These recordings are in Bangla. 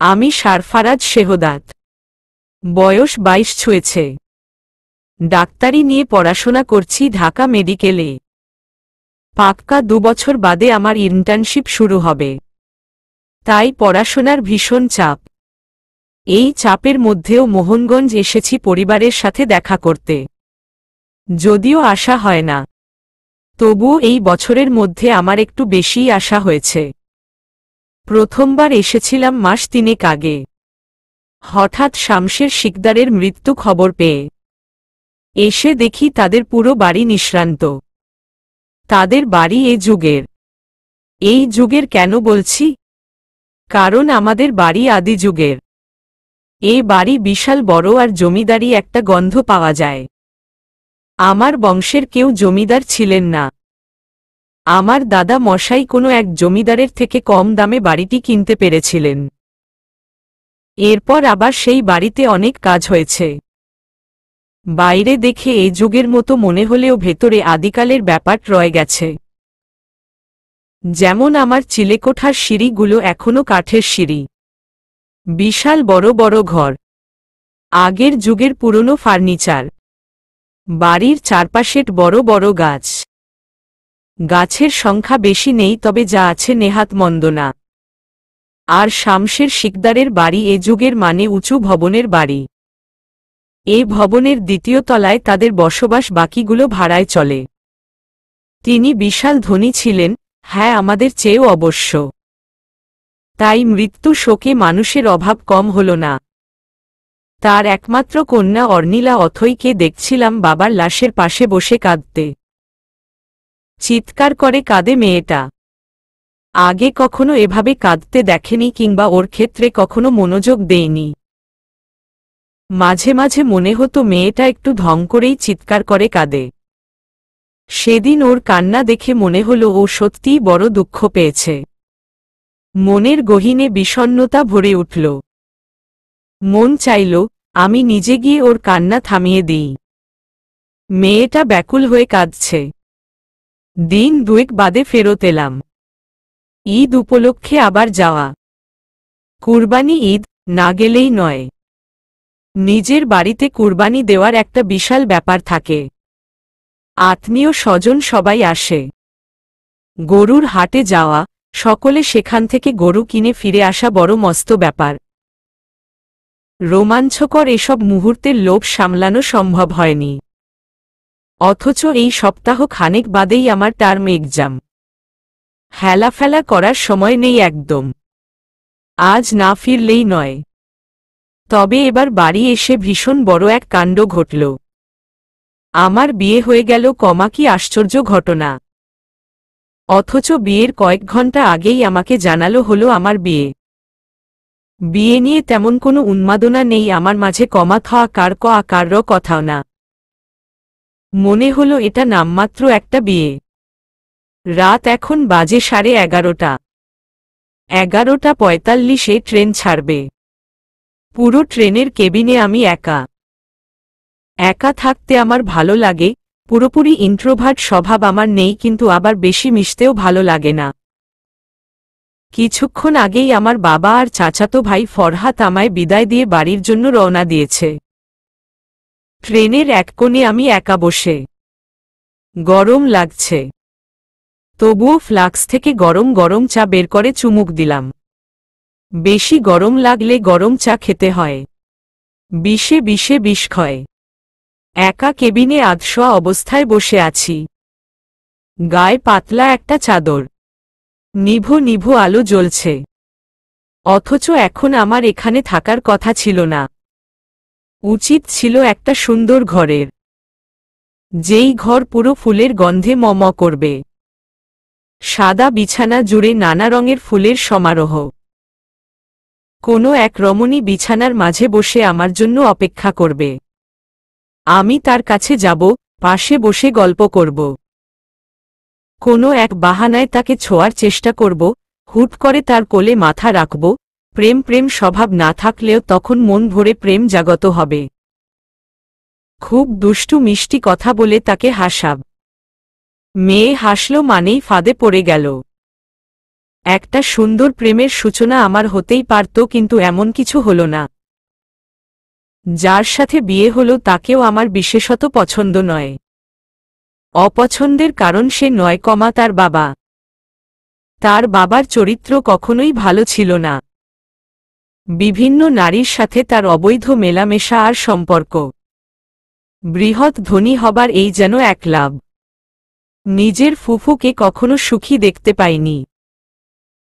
আমি সারফারাজ শেহদাত বয়স বাইশ ছুঁয়েছে। ডাক্তারি নিয়ে পড়াশোনা করছি ঢাকা মেডিকেলে। পাক্কা দুবছর বাদে আমার ইন্টার্নশিপ শুরু হবে। তাই পড়াশোনার ভীষণ চাপ। এই চাপের মধ্যেও মোহনগঞ্জ এসেছি পরিবারের সাথে দেখা করতে। যদিও আশা হয় না। তবুও এই বছরের মধ্যে আমার একটু বেশিই আশা হয়েছে। প্রথমবার এসেছিলাম মাস তিনেক আগে। হঠাৎ শামশের শিকদারের মৃত্যু খবর পেয়ে। এসে দেখি তাদের পুরো বাড়ি নিঃশ্রান্ত। তাদের বাড়ি এ যুগের। এই যুগের কেন বলছি? কারণ আমাদের বাড়ি আদি যুগের। এ বাড়ি বিশাল বড় আর জমিদারি একটা গন্ধ পাওয়া যায়। আমার বংশের কেউ জমিদার ছিলেন না। আমার দাদা মশাই কোনো এক জমিদারের থেকে কম দামে বাড়িটি কিনতে পেরেছিলেন। এরপর আবার সেই বাড়িতে অনেক কাজ হয়েছে। বাইরে দেখে এই যুগের মতো মনে হলেও ভেতরে আদিকালের ব্যাপার রয়ে গেছে। যেমন আমার চিলেকোঠার সিঁড়িগুলো এখনও কাঠের সিঁড়ি। বিশাল বড় বড় ঘর। আগের যুগের পুরনো ফার্নিচার। বাড়ির চারপাশের বড় বড় গাছ। গাছের সংখ্যা বেশি নেই তবে যা আছে নেহাত মন্দ না আর শামশের শিকদারের বাড়ি এ যুগের মানে উঁচু ভবনের বাড়ি। এ ভবনের দ্বিতীয় তলায় তাদের বসবাস বাকিগুলো ভাড়ায় চলে। তিনি বিশাল ধনী ছিলেন হ্যাঁ আমাদের চেয়েও অবশ্য। তাই মৃত্যু শোকে মানুষের অভাব কম হল না। তার একমাত্র কন্যা অর্নিলা অথইকে দেখছিলাম বাবার লাশের পাশে বসে কাঁদতে। চিৎকার করে কাঁদে মেয়েটা। আগে কখনো এভাবে কাঁদতে দেখেনি কিংবা ওর ক্ষেত্রে কখনো মনোযোগ দেয়নি। মাঝে মাঝে মনে হতো মেয়েটা একটু ধং করেই চিৎকার করে কাঁদে। সেদিন ওর কান্না দেখে মনে হলো ও সত্যিই বড় দুঃখ পেয়েছে। মনের গহীনে বিষণ্নতা ভরে উঠল। মন চাইল, আমি নিজে গিয়ে ওর কান্না থামিয়ে দিই। মেয়েটা ব্যাকুল হয়ে কাঁদছে। দিন দুয়েক বাদে ফেরত এলাম। ঈদ উপলক্ষে আবার যাওয়া। কুরবানি ঈদ না গেলেই নয়। নিজের বাড়িতে কুরবানি দেওয়ার একটা বিশাল ব্যাপার থাকে। আত্মীয় স্বজন সবাই আসে। গরুর হাটে যাওয়া, সকলে সেখান থেকে গরু কিনে ফিরে আসা বড় মস্ত ব্যাপার। রোমাঞ্চকর এসব মুহূর্তের লোভ সামলানো সম্ভব হয়নি। অথচ এই সপ্তাহ খানেক বাদেই আমার টার্ম এক্সাম হেলাফেলা করার সময় নেই একদম। আজ না ফিরলেই নয়। তবে এবার বাড়ি এসে ভীষণ বড় এক কাণ্ড ঘটল। আমার বিয়ে হয়ে গেল কমা কি আশ্চর্য ঘটনা। অথচ বিয়ের কয়েক ঘণ্টা আগেই আমাকে জানালো হলো আমার বিয়ে। বিয়ে নিয়ে তেমন কোনো উন্মাদনা নেই আমার মাঝে কমা থাওয়া কার ক আকার র কথাও না। মনে হলো এটা নামমাত্র একটা বিয়ে। রাত এখন বাজে সাড়ে এগারোটা। এগারোটা পঁয়তাল্লিশে ট্রেন ছাড়বে। পুরো ট্রেনের কেবিনে আমি একা। একা থাকতে আমার ভালো লাগে, পুরোপুরি ইন্ট্রোভার্ট স্বভাব আমার নেই কিন্তু আবার বেশি মিশতেও ভালো লাগে না। কিছুক্ষণ আগেই আমার বাবা আর চাচাতো ভাই ফরহাত আমায় বিদায় দিয়ে বাড়ির জন্য রওনা দিয়েছে। ট্রেনের এক কোণে আমি একা বসে। গরম লাগছে। তবুও ফ্লাক্স থেকে গরম গরম চা বের করে চুমুক দিলাম। বেশি গরম লাগলে গরম চা খেতে হয়। বিষে বিষে বিষ ক্ষয় একা কেবিনে আধশোয়া অবস্থায় বসে আছি। গায়ে পাতলা একটা চাদর। নিভো নিভো আলো জ্বলছে। অথচ এখন আমার এখানে থাকার কথা ছিল না। উচিত ছিল একটা সুন্দর ঘরের। যেই ঘর পুরো ফুলের গন্ধে মম করবে। সাদা বিছানা জুড়ে নানা রঙের ফুলের সমারোহ। কোনো এক রমণী বিছানার মাঝে বসে আমার জন্য অপেক্ষা করবে। আমি তার কাছে যাব, পাশে বসে গল্প করব। কোনো এক বাহানায় তাকে ছোঁয়ার চেষ্টা করব, হুট করে তার কোলে মাথা রাখব প্রেম প্রেম স্বভাব না থাকলেও তখন মন ভরে প্রেম জাগত হবে। খুব দুষ্টু মিষ্টি কথা বলে তাকে হাসাব। মেয়ে হাসল মানেই ফাঁদে পড়ে গেল। একটা সুন্দর প্রেমের সূচনা আমার হতেই পারত কিন্তু এমন কিছু হল না। যার সাথে বিয়ে হলো তাকেও আমার বিশেষত পছন্দ নয়। অপছন্দের কারণ সে নয় কমা তার বাবা। তার বাবার চরিত্র কখনোই ভালো ছিল না। বিভিন্ন নারীর সাথে তার অবৈধ মেলামেশা আর সম্পর্ক। বৃহৎ ধনী হবার এই যেন এক লাভ। নিজের ফুফুকে কখনো সুখী দেখতে পাইনি।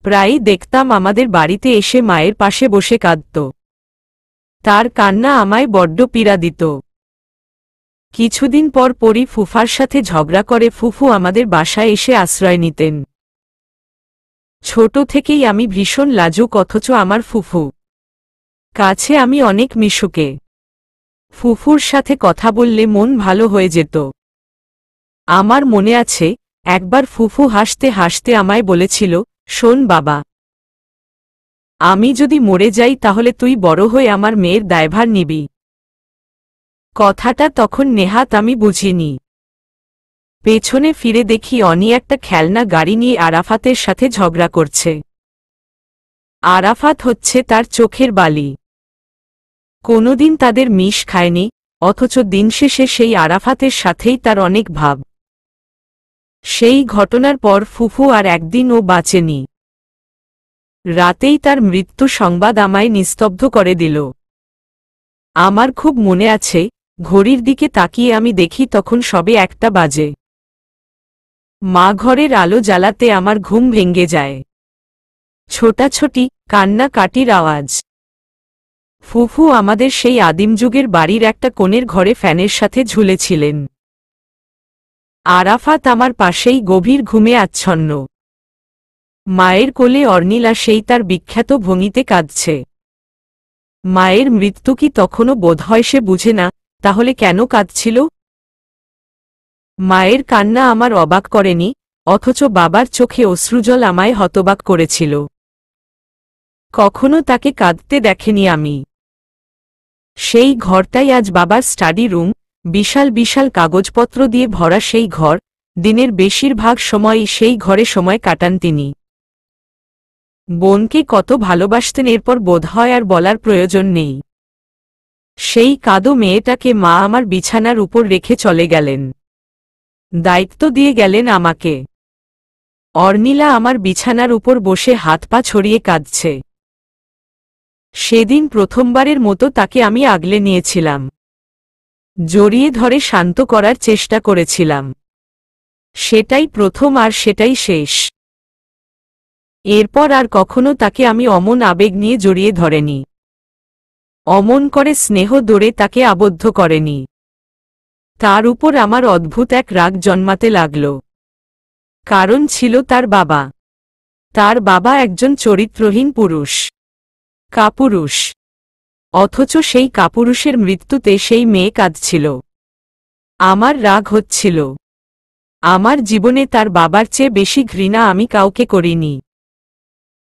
প্রায়ই দেখতাম আমাদের বাড়িতে এসে মায়ের পাশে বসে কাঁদত। তার কান্না আমায় বড্ড পীড়া দিত। কিছুদিন পর পরই ফুফার সাথে ঝগড়া করে ফুফু আমাদের বাসায় এসে আশ্রয় নিতেন। ছোট থেকেই আমি ভীষণ লাজুক অথচ আমার ফুফু। কাছে আমি অনেক মিশুকে। ফুফুর সাথে কথা বললে মন ভালো হয়ে যেত। আমার মনে আছে, একবার ফুফু হাসতে হাসতে আমায় বলেছিল, শোন বাবা। আমি যদি মরে যাই তাহলে তুই বড় হয়ে আমার মেয়ের দায়ভার নিবি। কথাটা তখন নেহাত আমি বুঝিনি। পেছনে ফিরে দেখি অনি একটা খেলনা গাড়ি নিয়ে আরাফাতের সাথে ঝগড়া করছে। আরাফাত হচ্ছে তার চোখের বালি। কোনোদিন তাদের মিশ খায়নি, অথচ দিন শেষে সেই আরাফাতের সাথেই তার অনেক ভাব। সেই ঘটনার পর ফুফু আর একদিন ও বাঁচেনি। রাতেই তার মৃত্যু সংবাদ আমায় নিস্তব্ধ করে দিল। আমার খুব মনে আছে, ঘড়ির দিকে তাকিয়ে আমি দেখি তখন সবে একটা বাজে। মা ঘরের আলো জ্বালাতে আমার ঘুম ভেঙ্গে যায়। ছোটাছুটি কান্না কাটির আওয়াজ। ফুফু আমাদের সেই আদিম যুগের বাড়ির একটা কোণের ঘরে ফ্যানের সাথে ঝুলেছিলেন। আরাফাত আমার পাশেই গভীর ঘুমে আচ্ছন্ন। মায়ের কোলে অর্নিলা সেই তার বিখ্যাত ভঙ্গিতে কাঁদছে। মায়ের মৃত্যু কি তখনও বোধ হয় সে বুঝে না, তাহলে কেন কাঁদছিল? মায়ের কান্না আমার অবাক করেনি, অথচ বাবার চোখে অশ্রুজল আমায় হতবাক করেছিল। কখনো তাকে কাঁদতে দেখেনি আমি। সেই ঘরটাই আজ বাবার স্টাডি রুম, বিশাল বিশাল কাগজপত্র দিয়ে ভরা সেই ঘর, দিনের বেশিরভাগ সময়ই সেই ঘরে সময় কাটান তিনি। বোনকে কত ভালোবাসতেন এরপর বোধ হয় আর বলার প্রয়োজন নেই। সেই কাদো মেয়েটাকে মা আমার বিছানার উপর রেখে চলে গেলেন। দায়িত্ব দিয়ে গেলেন আমাকে। অর্নিলা আমার বিছানার উপর বসে হাত পা ছড়িয়ে কাঁদছে। সেদিন প্রথমবারের মতো তাকে আমি আগলে নিয়েছিলাম। জড়িয়ে ধরে শান্ত করার চেষ্টা করেছিলাম। সেটাই প্রথম আর সেটাই শেষ। এরপর আর কখনো তাকে আমি অমন আবেগ নিয়ে জড়িয়ে ধরেনি। অমন করে স্নেহ দৌড়ে তাকে আবদ্ধ করেনি। তার উপর আমার অদ্ভুত এক রাগ জন্মাতে লাগল। কারণ ছিল তার বাবা। তার বাবা একজন চরিত্রহীন পুরুষ। কাপুরুষ। অথচ সেই কাপুরুষের মৃত্যুতে সেই মেয়ে কাঁদছিল। আমার রাগ হচ্ছিল। আমার জীবনে তার বাবার চেয়ে বেশি ঘৃণা আমি কাউকে করিনি।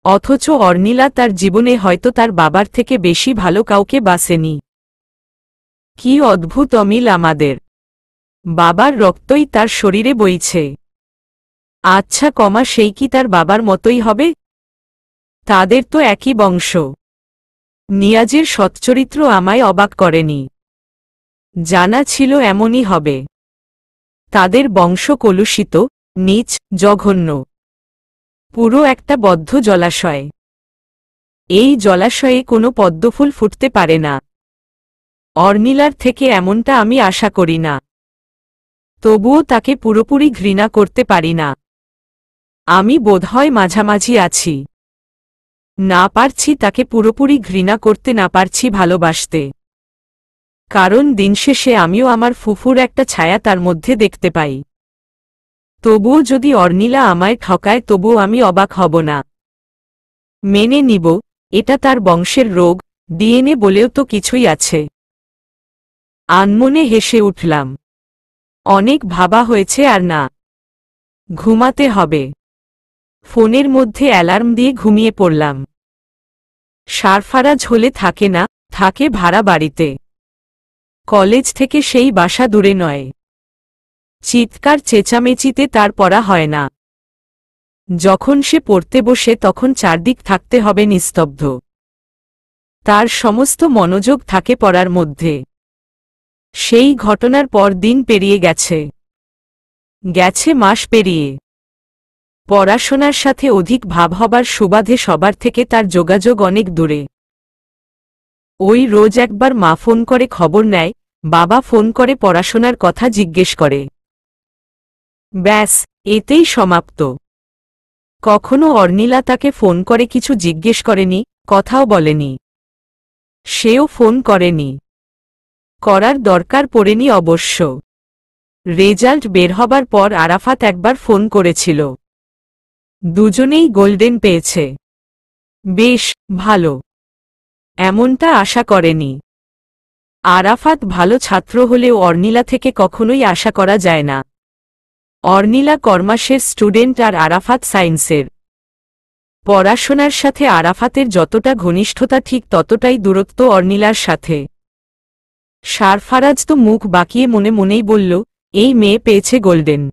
অথচ অর্নিলা তার জীবনে হয়তো তার বাবার থেকে বেশি ভালো কাউকে বাসেনি। কি অদ্ভুত অমিল আমাদের। বাবার রক্তই তার শরীরে বইছে। আচ্ছা কমা, সেই কি তার বাবার মতোই হবে? তাদের তো একই বংশ। নিয়াজের সচ্চরিত্র আমায় অবাক করেনি। জানা ছিল এমনই হবে। তাদের বংশ কলুষিত, নিচ, জঘন্য। পুরো একটা বদ্ধ জলাশয়। এই জলাশয়ে কোনো পদ্মফুল ফুটতে পারে না। অর্নিলার থেকে এমনটা আমি আশা করি না। তবুও তাকে পুরোপুরি ঘৃণা করতে পারি না। আমি বোধহয় মাঝামাঝি আছি। না পারছি তাকে পুরোপুরি ঘৃণা করতে, না পারছি ভালোবাসতে। কারণ দিনশেষে আমিও আমার ফুফুর একটা ছায়া তার মধ্যে দেখতে পাই। তবুও যদি অর্নিলা আমায় ঠকায়, তবুও আমি অবাক হব না। মেনে নিব, এটা তার বংশের রোগ, ডিএনএ বলেও তো কিছুই আছে। আনমনে হেসে উঠলাম। অনেক ভাবা হয়েছে আর না। ঘুমাতে হবে। ফোনের মধ্যে অ্যালার্ম দিয়ে ঘুমিয়ে পড়লাম। সারফারাজ হলে থাকে না, থাকে ভাড়া বাড়িতে। কলেজ থেকে সেই বাসা দূরে নয়। চিৎকার চেঁচামেচিতে তার পড়া হয় না। যখন সে পড়তে বসে তখন চারদিক থাকতে হবে নিস্তব্ধ। তার সমস্ত মনোযোগ থাকে পড়ার মধ্যে। সেই ঘটনার পর দিন পেরিয়ে গেছে। গেছে মাস পেরিয়ে। পড়াশোনার সাথে অধিক ভাব হবার সুবাদে সবার থেকে তার যোগাযোগ অনেক দূরে। ওই রোজ একবার মা ফোন করে খবর নেয়, বাবা ফোন করে পড়াশোনার কথা জিজ্ঞেস করে। ব্যাস, এতেই সমাপ্ত। কখনো অর্নিলা তাকে ফোন করে কিছু জিজ্ঞেস করেনি, কথাও বলেনি। সেও ফোন করেনি। করার দরকার পড়েনি অবশ্য। রেজাল্ট বের হবার পর আরাফাত একবার ফোন করেছিল। দুজনেই গোল্ডেন পেয়েছে। বেশ, ভালো। এমনটা আশা করেনি। আরাফাত ভালো ছাত্র হলেও অর্নিলা থেকে কখনোই আশা করা যায় না। অর্নিলা কর্মাসের স্টুডেন্ট আর আরাফাত সায়েন্সের। পড়াশোনার সাথে আরাফাতের যতটা ঘনিষ্ঠতা ঠিক ততটাই দূরত্ব অর্নিলার সাথে। সারফারাজ তো মুখ বাকিয়ে মনে মনেই বলল, এই মেয়ে পেয়েছে গোল্ডেন।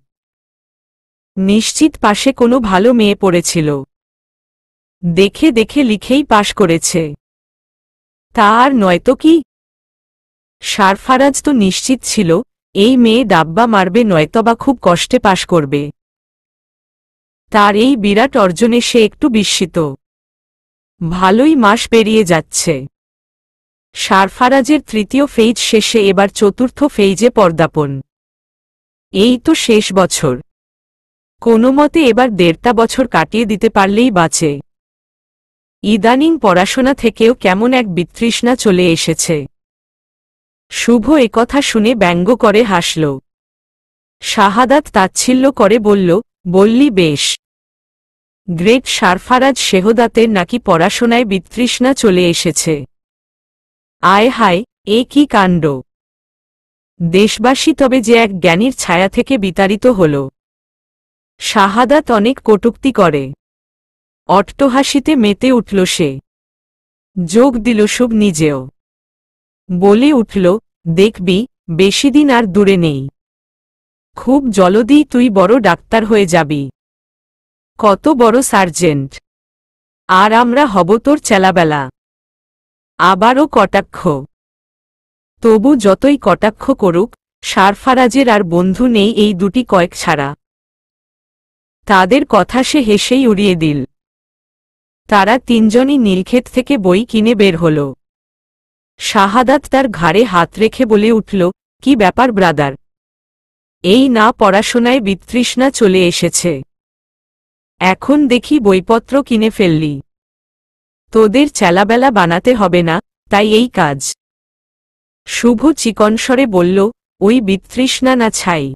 নিশ্চিত পাশে কোনো ভালো মেয়ে পড়েছিল। দেখে দেখে লিখেই পাশ করেছে। তা আর নয়তো কি? সারফারাজ তো নিশ্চিত ছিল, এই মেয়ে ডাব্বা মারবে নয়তবা খুব কষ্টে পাশ করবে। তার এই বিরাট অর্জনে সে একটু বিস্মিত। ভালোই মাস পেরিয়ে যাচ্ছে। সারফারাজের তৃতীয় ফেজ শেষে এবার চতুর্থ ফেইজে পর্দাপন এই তো শেষ বছর। কোনো মতে এবার দেড়টা বছর কাটিয়ে দিতে পারলেই বাঁচে। ইদানিং পড়াশোনা থেকেও কেমন এক বিতৃষ্ণা চলে এসেছে। শুভ একথা শুনে ব্যঙ্গ করে হাসল। শাহাদাত তাচ্ছিল্য করে বলল, বললি বেশ। গ্রেট সারফারাজ শেহদাতের নাকি পড়াশোনায় বিতৃষ্ণা চলে এসেছে। আয় হায়, এ কি কাণ্ড। দেশবাসী তবে যে এক জ্ঞানীর ছায়া থেকে বিতাড়িত হল। শাহাদাত অনেক কটুক্তি করে। অট্টহাসিতে মেতে উঠল সে। যোগ দিল শুভ নিজেও। বলে উঠল, দেখবি বেশিদিন আর দূরে নেই। খুব জলদি তুই বড় ডাক্তার হয়ে যাবি। কত বড় সার্জেন্ট। আর আমরা হব তোর চেলাবেলা। আবারও কটাক্ষ। তবু যতই কটাক্ষ করুক, সারফারাজের আর বন্ধু নেই এই দুটি কয়েক ছাড়া। তাদের কথা সে হেসেই উড়িয়ে দিল। তারা তিনজনই নীলক্ষেত থেকে বই কিনে বের হল। শাহাদাত তার ঘাড়ে হাত রেখে বলে উঠল, কি ব্যাপার, ব্রাদার? এই না পড়াশোনায় বিতৃষ্ণা চলে এসেছে। এখন দেখি বইপত্র কিনে ফেললি। তোদের চেলাবেলা বানাতে হবে না, তাই এই কাজ। শুভ চিকনস্বরে বলল, ওই বিতৃষ্ণা না ছাই।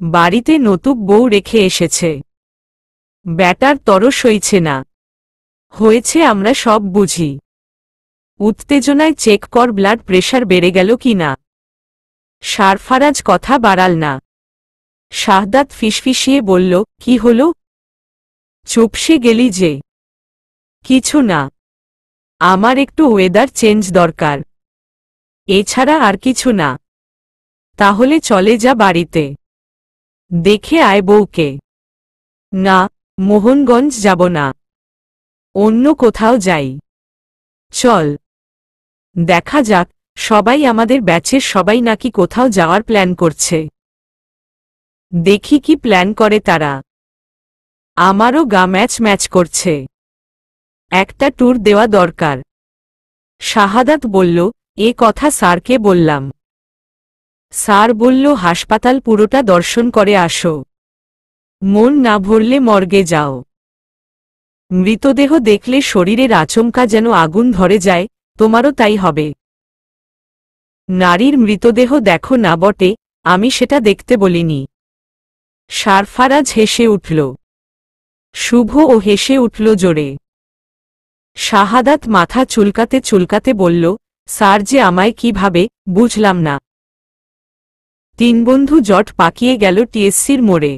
বাড়িতে নতুক বউ রেখে এসেছে। ব্যাটার তরস হইছে না। হয়েছে আমরা সব বুঝি। উত্তেজনায় চেক কর ব্লাড প্রেশার বেড়ে গেল কি না। সারফারাজ কথা বাড়াল না। শাহদাত ফিসফিসিয়ে বলল, কি হল? চুপসে গেলি যে। কিছু না। আমার একটু ওয়েদার চেঞ্জ দরকার। এছাড়া আর কিছু না। তাহলে চলে যা বাড়িতে। দেখে আয় বউকে। না, মোহনগঞ্জ যাব না। অন্য কোথাও যাই। চল। দেখা যাক, সবাই আমাদের ব্যাচের সবাই নাকি কোথাও যাওয়ার প্ল্যান করছে। দেখি কি প্ল্যান করে তারা। আমারও গা ম্যাচ ম্যাচ করছে। একটা ট্যুর দেওয়া দরকার। শাহাদাত বলল, এ কথা স্যারকে বললাম। স্যার বলল, হাসপাতাল পুরোটা দর্শন করে আসো। মন না ভরলে মর্গে যাও। মৃতদেহ দেখলে শরীরের আচমকা যেন আগুন ধরে যায়, তোমারও তাই হবে। নারীর মৃতদেহ দেখো না বটে, আমি সেটা দেখতে বলিনি। সারফারাজ হেসে উঠল। শুভ ও হেসে উঠল জোরে। শাহাদাত মাথা চুলকাতে চুলকাতে বলল, স্যার যে আমায় কীভাবে, বুঝলাম না। তিন বন্ধু জট পাকিয়ে গেল টিএসসির মোড়ে।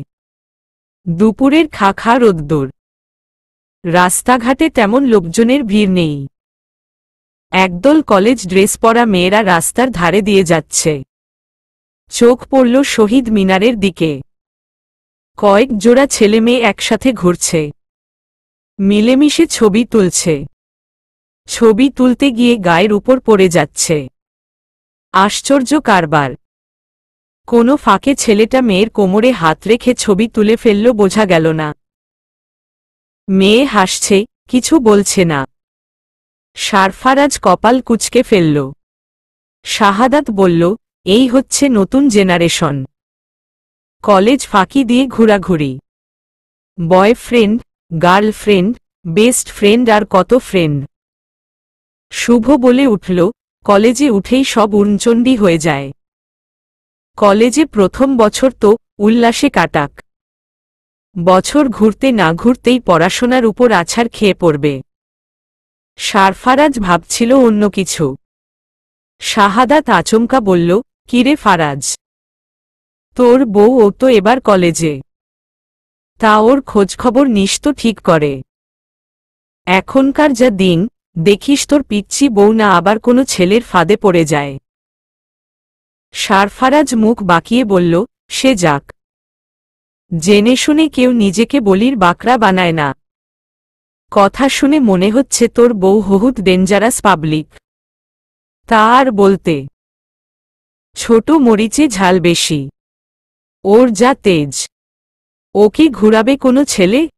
দুপুরের খা খা রোদ্দুর। রাস্তাঘাটে তেমন লোকজনের ভিড় নেই। একদল কলেজ ড্রেস পরা মেয়েরা রাস্তার ধারে দিয়ে যাচ্ছে। চোখ পড়ল শহীদ মিনারের দিকে। কয়েক জোড়া ছেলে মেয়ে একসাথে ঘুরছে। মিলেমিশে ছবি তুলছে। ছবি তুলতে গিয়ে গায়ের উপর পড়ে যাচ্ছে। আশ্চর্য কারবার। কোনো ফাঁকে ছেলেটা মেয়ের কোমরে হাত রেখে ছবি তুলে ফেলল, বোঝা গেল না। মেয়ে হাসছে, কিছু বলছে না। সারফারাজ কপাল কুচকে ফেলল। শাহাদাত বলল, এই হচ্ছে নতুন জেনারেশন। কলেজ ফাঁকি দিয়ে ঘোরাঘুরি। বয়ফ্রেন্ড, গার্লফ্রেন্ড, বেস্ট ফ্রেন্ড আর কত ফ্রেন্ড। শুভ বলে উঠল, কলেজে উঠেই সব উনচণ্ডী হয়ে যায়। কলেজে প্রথম বছর তো উল্লাসে কাটাক। বছর ঘুরতে না ঘুরতেই পড়াশোনার উপর আছাড় খেয়ে পড়বে। সারফারাজ ভাবছিল অন্য কিছু। শাহাদাত আচমকা বলল, কিরে ফারাজ? তোর বউ ও তো এবার কলেজে। তা ওর খোঁজখবর নিস তো ঠিক করে। এখনকার যা দিন, দেখিস তোর পিচ্ছি বউ না আবার কোনো ছেলের ফাঁদে পড়ে যায়। সারফারাজ মুখ বাঁকিয়ে বলল, সে যাক। জেনে শুনে কেউ নিজেকে বলির বাকরা বানায় না। কথা শুনে মনে হচ্ছে তোর বউ বহুত ডেঞ্জারাস পাবলিক তা আর বলতে। ছোট মরিচে ঝাল বেশি। ওর যা তেজ। ও কি ঘুরাবে কোনো ছেলে?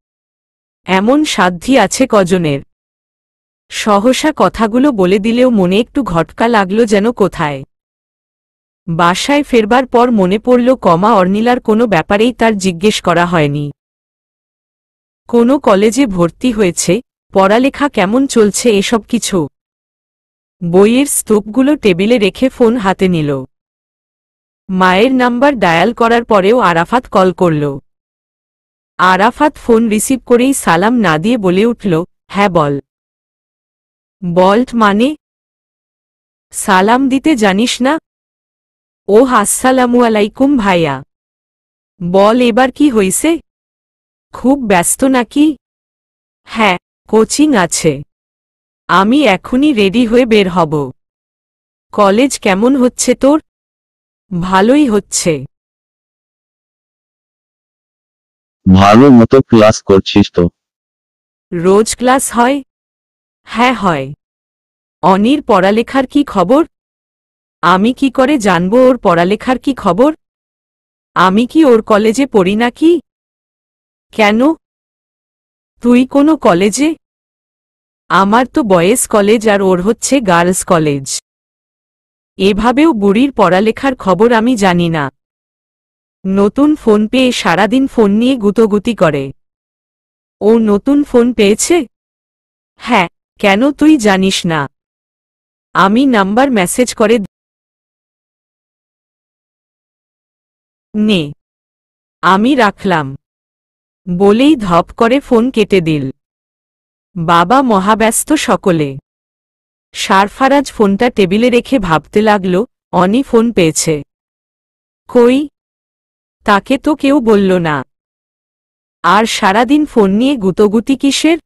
এমন সাধ্যি আছে কজনের। সহসা কথাগুলো বলে দিলেও মনে একটু ঘটকা লাগল যেন কোথায়। বাসায় ফেরবার পর মনে পড়ল কমা অর্নিলার কোনো ব্যাপারেই তার জিজ্ঞেস করা হয়নি। কোনো কলেজে ভর্তি হয়েছে, পড়ালেখা কেমন চলছে এসব কিছু? বইয়ের স্তূপগুলো টেবিলে রেখে ফোন হাতে নিল। মায়ের নাম্বার ডায়াল করার পরেও আরাফাত কল করল। আরাফাত ফোন রিসিভ করেই সালাম না দিয়ে বলে উঠল হ্যাঁ বল। বল্ট মানে? সালাম দিতে জানিস না? ও আসসালামু আলাইকুম ভাইয়া। বল এবার কি হইছে? খুব ব্যস্ত নাকি? হ্যাঁ কোচিং আছে। আমি এখনই রেডি হয়ে বের হব। কলেজ কেমন হচ্ছে তোর? ভালোই হচ্ছে। ভালো মতো ক্লাস করছিস তো? রোজ ক্লাস হয়? হ্যাঁ হয়। অনির পড়ালেখার কি খবর? আমি কি করে জানব ওর পড়ালেখার কি খবর? আমি কি ওর কলেজে পড়ি নাকি? কেন? তুই কোনো কলেজে? আমার তো বয়েজ কলেজ আর ওর হচ্ছে গার্লস কলেজ। এভাবেও বুড়ির পড়ালেখার খবর আমি জানি না। নতুন ফোন পেয়ে সারাদিন ফোন নিয়ে গুতোগুতি করে। ও নতুন ফোন পেয়েছে? হ্যাঁ কেন তুই জানিস না। আমি নাম্বার মেসেজ করে নে। আমি রাখলাম। বলেই ধপ করে ফোন কেটে দিল। বাবা মহাব্যস্ত সকলে। সারফারাজ ফোনটা টেবিলে রেখে ভাবতে লাগল, অনি ফোন পেয়েছে। কই? তাকে তো কেউ বলল না। আর সারাদিন ফোন নিয়ে গুতোগুতি কিসের?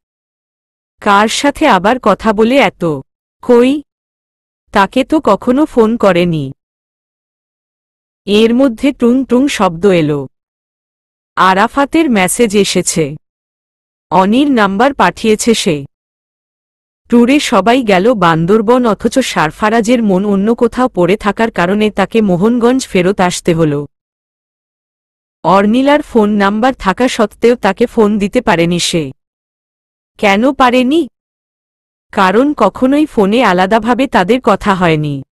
কার সাথে আবার কথা বলে এত? কই? তাকে তো কখনো ফোন করেনি। এর মধ্যে টুং টুং শব্দ এলো। আরাফাতের মেসেজ এসেছে। অনির নাম্বার পাঠিয়েছে সে। ট্যুরে সবাই গেল বান্দরবন অথচ সারফারাজের মন অন্য কোথাও পড়ে থাকার কারণে তাকে মোহনগঞ্জ ফেরত আসতে হল। অর্নিলার ফোন নাম্বার থাকা সত্ত্বেও তাকে ফোন দিতে পারেনি সে। কেন পারেনি? কারণ কখনোই ফোনে আলাদাভাবে তাদের কথা হয়নি।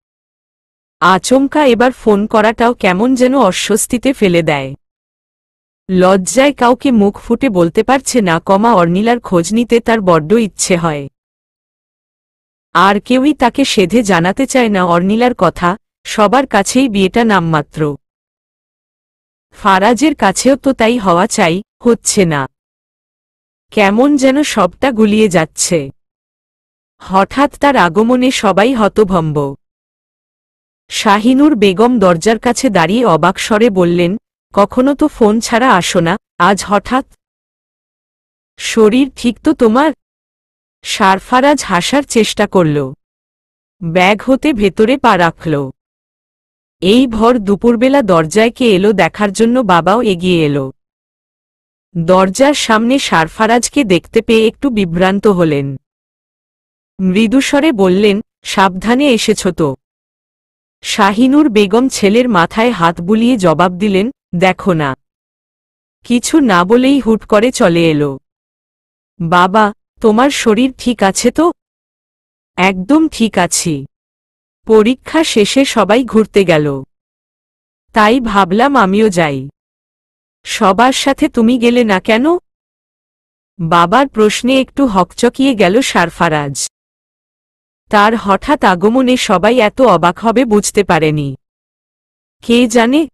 আচমকা এবার ফোন করাটাও কেমন যেন অস্বস্তিতে ফেলে দেয়। লজ্জায় কাউকে মুখ ফুটে বলতে পারছে না, কমা অর্নিলার খোঁজ নিতে তার বড্ড ইচ্ছে হয়। আর কেউই তাকে সেধে জানাতে চায় না অর্নিলার কথা, সবার কাছেই বিয়েটা নামমাত্র। ফারাজের কাছেও তো তাই হওয়া চাই, হচ্ছে না। কেমন যেন সবটা গুলিয়ে যাচ্ছে। হঠাৎ তার আগমনে সবাই হতভম্ব। শাহিনুর বেগম দরজার কাছে দাঁড়িয়ে অবাক স্বরে বললেন, কখনো তো ফোন ছাড়া আসো না, আজ হঠাৎ শরীর ঠিক তো তোমার? সারফারাজ হাসার চেষ্টা করল। ব্যাগ হতে ভেতরে পা রাখল। এই ভর দুপুরবেলা দরজায় কে এলো দেখার জন্য বাবাও এগিয়ে এলো। দরজার সামনে সারফারাজকে দেখতে পেয়ে একটু বিভ্রান্ত হলেন। মৃদুস্বরে বললেন, সাবধানে এসেছ তো। শাহিনুর বেগম ছেলের মাথায় হাত বুলিয়ে জবাব দিলেন, দেখো না। কিছু না বলেই হুট করে চলে এলো। বাবা, তোমার শরীর ঠিক আছে তো? একদম ঠিক আছি। পরীক্ষা শেষে সবাই ঘুরতে গেল। তাই ভাবলাম আমিও যাই। সবার সাথে তুমি গেলে না কেন? বাবার প্রশ্নে একটু হকচকিয়ে গেল সারফারাজ। তার হঠাৎ আগমনে সবাই এত অবাক হবে বুঝতে পারেনি। কে জানে?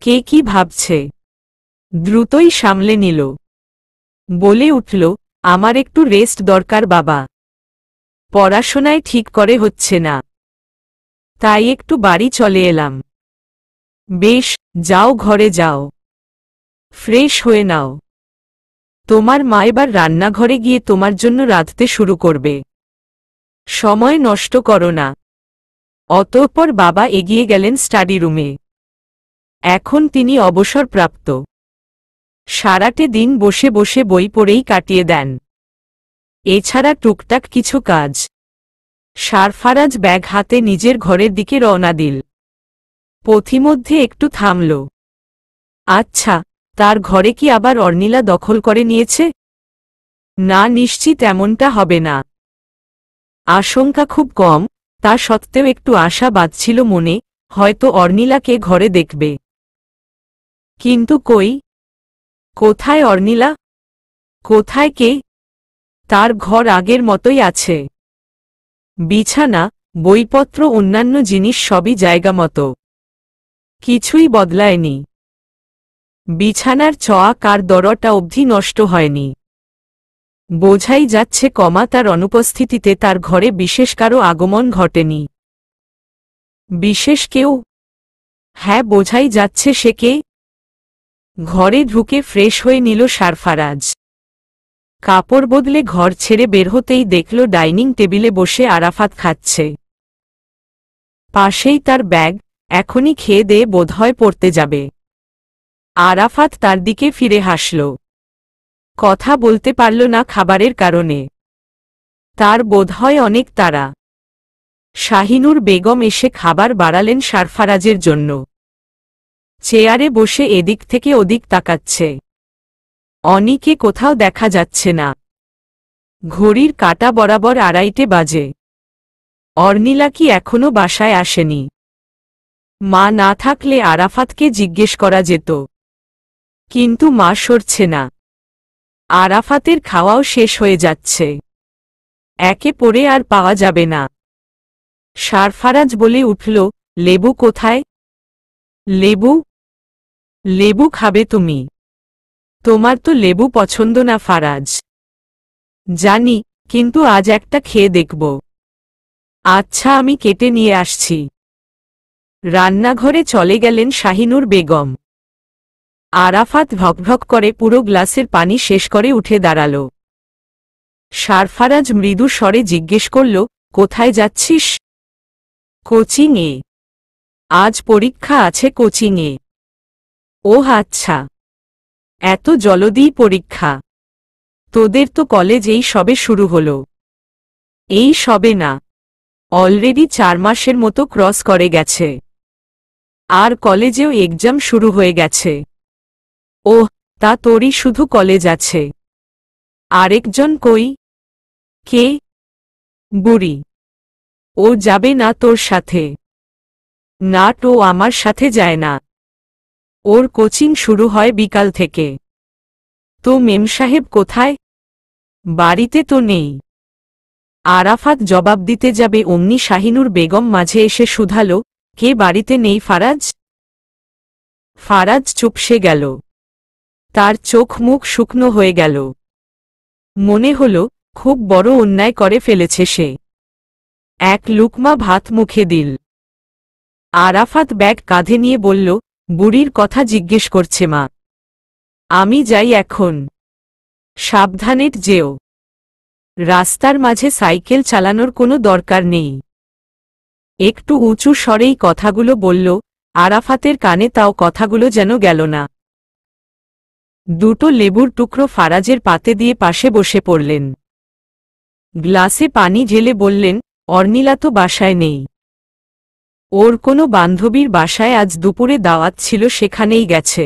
কে কি ভাবছে? দ্রুতই সামলে নিল। বলে উঠল, আমার একটু রেস্ট দরকার বাবা। পড়াশোনায় ঠিক করে হচ্ছে না। তাই একটু বাড়ি চলে এলাম। বেশ, যাও ঘরে যাও। ফ্রেশ হয়ে নাও। তোমার মা এবার রান্নাঘরে গিয়ে তোমার জন্য রাঁধতে শুরু করবে। সময় নষ্ট করো না। অতঃপর বাবা এগিয়ে গেলেন স্টাডি রুমে। এখন তিনি অবসরপ্রাপ্ত। সারাটে দিন বসে বসে বই পড়েই কাটিয়ে দেন। এছাড়া টুকটাক কিছু কাজ। সারফারাজ ব্যাগ হাতে নিজের ঘরের দিকে রওনা দিল। পথিমধ্যে একটু থামল। আচ্ছা তার ঘরে কি আবার অর্নিলা দখল করে নিয়েছে? না, নিশ্চিত এমনটা হবে না। আশঙ্কা খুব কম, তা সত্ত্বেও একটু আশা বাঁধছিল মনে, হয়তো অর্নিলাকে ঘরে দেখবে। কিন্তু কই? কোথায় অর্নিলা? কোথায় কে? তার ঘর আগের মতোই আছে। বিছানা, বইপত্র, অন্যান্য জিনিস সবই জায়গা মতো। কিছুই বদলায়নি। বিছানার চয়া কার দরটা অবধি নষ্ট হয়নি। বোঝাই যাচ্ছে কমা তার অনুপস্থিতিতে তার ঘরে বিশেষ কারও আগমন ঘটেনি। বিশেষ কেউ? হ্যাঁ বোঝাই যাচ্ছে সে কে? ঘরে ঢুকে ফ্রেশ হয়ে নিল সারফারাজ। কাপড় বদলে ঘর ছেড়ে বের হতেই দেখল ডাইনিং টেবিলে বসে আরাফাত খাচ্ছে। পাশেই তার ব্যাগ, এখনই খেয়ে দিয়ে বোধহয় পড়তে যাবে। আরাফাত তার দিকে ফিরে হাসল। কথা বলতে পারল না খাবারের কারণে। তার বোধহয় অনেক তারা শাহিনুর বেগম এসে খাবার বাড়ালেন সারফারাজের জন্য। চেয়ারে বসে এদিক থেকে ওদিক তাকাচ্ছে। অনিকে কোথাও দেখা যাচ্ছে না। ঘড়ির কাটা বরাবর আড়াইটে বাজে। অর্নিলা কি এখনও বাসায় আসেনি? মা না থাকলে আরাফাতকে জিজ্ঞেস করা যেত। কিন্তু মা সরছে না। আরাফাতের খাওয়াও শেষ হয়ে যাচ্ছে। একে পরে আর পাওয়া যাবে না। সারফারাজ বলে উঠল, লেবু কোথায়? লেবু? লেবু খাবে তুমি। তোমার তো লেবু পছন্দ না ফারাজ। জানি, কিন্তু আজ একটা খেয়ে দেখব। আচ্ছা আমি কেটে নিয়ে আসছি। রান্নাঘরে চলে গেলেন শাহিনুর বেগম। আরাফাত ভকভক করে পুরো গ্লাসের পানি শেষ করে উঠে দাঁড়াল। সারফারাজ মৃদু স্বরে জিজ্ঞেস করল, কোথায় যাচ্ছিস? কোচিংয়ে। আজ পরীক্ষা আছে কোচিংয়ে। ও আচ্ছা। এত জলদি পরীক্ষা। তোদের তো কলেজ এই সবে শুরু হল। এই সবে না। অলরেডি চার মাসের মতো ক্রস করে গেছে। আর কলেজেও এক্সাম শুরু হয়ে গেছে। ওহ, তা তোরই শুধু কলেজ আছে। আরেকজন কই? কে? বুড়ি। ও যাবে না তোর সাথে। না তো আমার সাথে যায় না। ওর কোচিং শুরু হয় বিকাল থেকে। তো মেম সাহেব কোথায়? বাড়িতে তো নেই। আরাফাত জবাব দিতে যাবে অমনি শাহিনুর বেগম মাঝে এসে শুধালো, কে বাড়িতে নেই ফারাজ? ফারাজ চুপসে গেল। তার চোখ মুখ শুকনো হয়ে গেল। মনে হল, খুব বড় অন্যায় করে ফেলেছে সে। এক লুকমা ভাত মুখে দিল। আরাফাত ব্যাগ কাঁধে নিয়ে বলল, বুড়ির কথা জিজ্ঞেস করছে মা। আমি যাই এখন। সাবধানের যেও। রাস্তার মাঝে সাইকেল চালানোর কোনো দরকার নেই। একটু উঁচু স্বরেই কথাগুলো বলল, আরাফাতের কানে তাও কথাগুলো যেন গেল না। দুটো লেবুর টুকরো ফারাজের পাতে দিয়ে পাশে বসে পড়লেন। গ্লাসে পানি ঢেলে বললেন, অর্নিলা তো বাসায় নেই। ওর কোনো বান্ধবীর বাসায় আজ দুপুরে দাওয়াত ছিল, সেখানেই গেছে।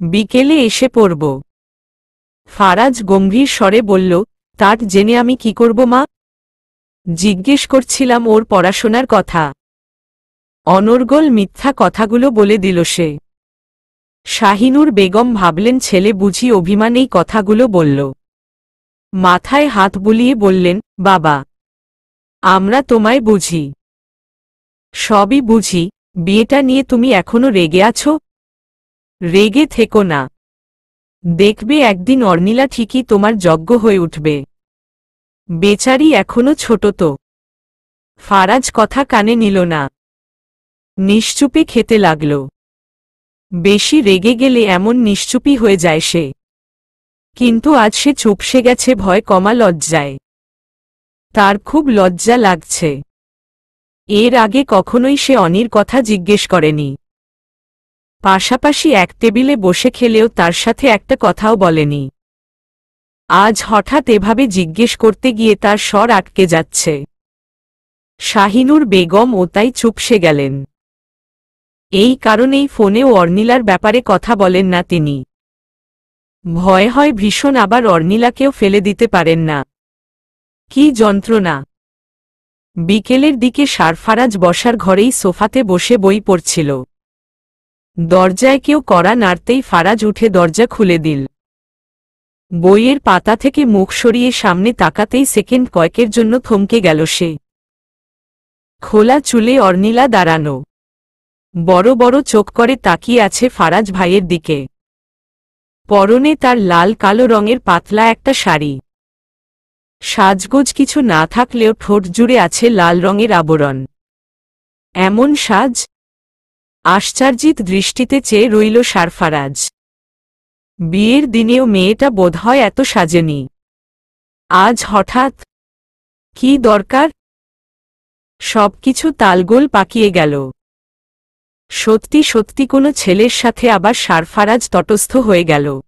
বিকেলে এসে পড়ব। ফারাজ গম্ভীর স্বরে বলল, তার জেনে আমি কি করব, মা? জিজ্ঞেস করছিলাম ওর পড়াশোনার কথা। অনর্গল মিথ্যা কথাগুলো বলে দিল সে। শাহিনুর বেগম ভাবলেন, ছেলে বুঝি অভিমান এই কথাগুলো বলল। মাথায় হাত বুলিয়ে বললেন, বাবা, আমরা তোমায় বুঝি। সবই বুঝি। বিয়েটা নিয়ে তুমি এখনও রেগে আছো? রেগে থেকো না। দেখবে একদিন অর্নিলা ঠিকই তোমার যজ্ঞ হয়ে উঠবে। বেচারি এখনও ছোট তো। ফারাজ কথা কানে নিল না। নিশ্চুপে খেতে লাগল। বেশি রেগে গেলে এমন নিশ্চুপই হয়ে যায় সে। কিন্তু আজ সে চুপসে গেছে, ভয় কমা লজ্জায়। তার খুব লজ্জা লাগছে। এর আগে কখনোই সে অনির কথা জিজ্ঞেস করেনি। পাশাপাশি এক টেবিলে বসে খেলেও তার সাথে একটা কথাও বলেনি। আজ হঠাৎ এভাবে জিজ্ঞেস করতে গিয়ে তার স্বর আটকে যাচ্ছে। শাহিনুর বেগম ও তাই চুপসে গেলেন। এই কারণেই ফোনেও অর্নিলার ব্যাপারে কথা বলেন না তিনি। ভয় হয় ভীষণ আবার অর্নিলাকেও ফেলে দিতে পারেন না। কি যন্ত্রণা। বিকেলের দিকে সারফারাজ বসার ঘরেই সোফাতে বসে বই পড়ছিল। দরজায় কেউ কড়া নাড়তেই ফারাজ উঠে দরজা খুলে দিল। বইয়ের পাতা থেকে মুখ সরিয়ে সামনে তাকাতেই সেকেন্ড কয়েকের জন্য থমকে গেল সে। খোলা চুলে অর্নিলা দাঁড়ানো। বড় বড় চোখ করে তাকিয়ে আছে ফারাজ ভাইয়ের দিকে। পরনে তার লাল কালো রঙের পাতলা একটা শাড়ি। সাজগোজ কিছু না থাকলেও ঠোঁট জুড়ে আছে লাল রঙের আবরণ। এমন সাজ? আশ্চর্যিত দৃষ্টিতে চেয়ে রইল সারফারাজ বিয়ের দিনেও মেয়েটা বোধহয় এত সাজেনি। আজ হঠাৎ? কি দরকার? সবকিছু তালগোল পাকিয়ে গেল। সত্যি সত্যি কোনো ছেলের সাথে আবার সারফারাজ তটস্থ হয়ে গেল।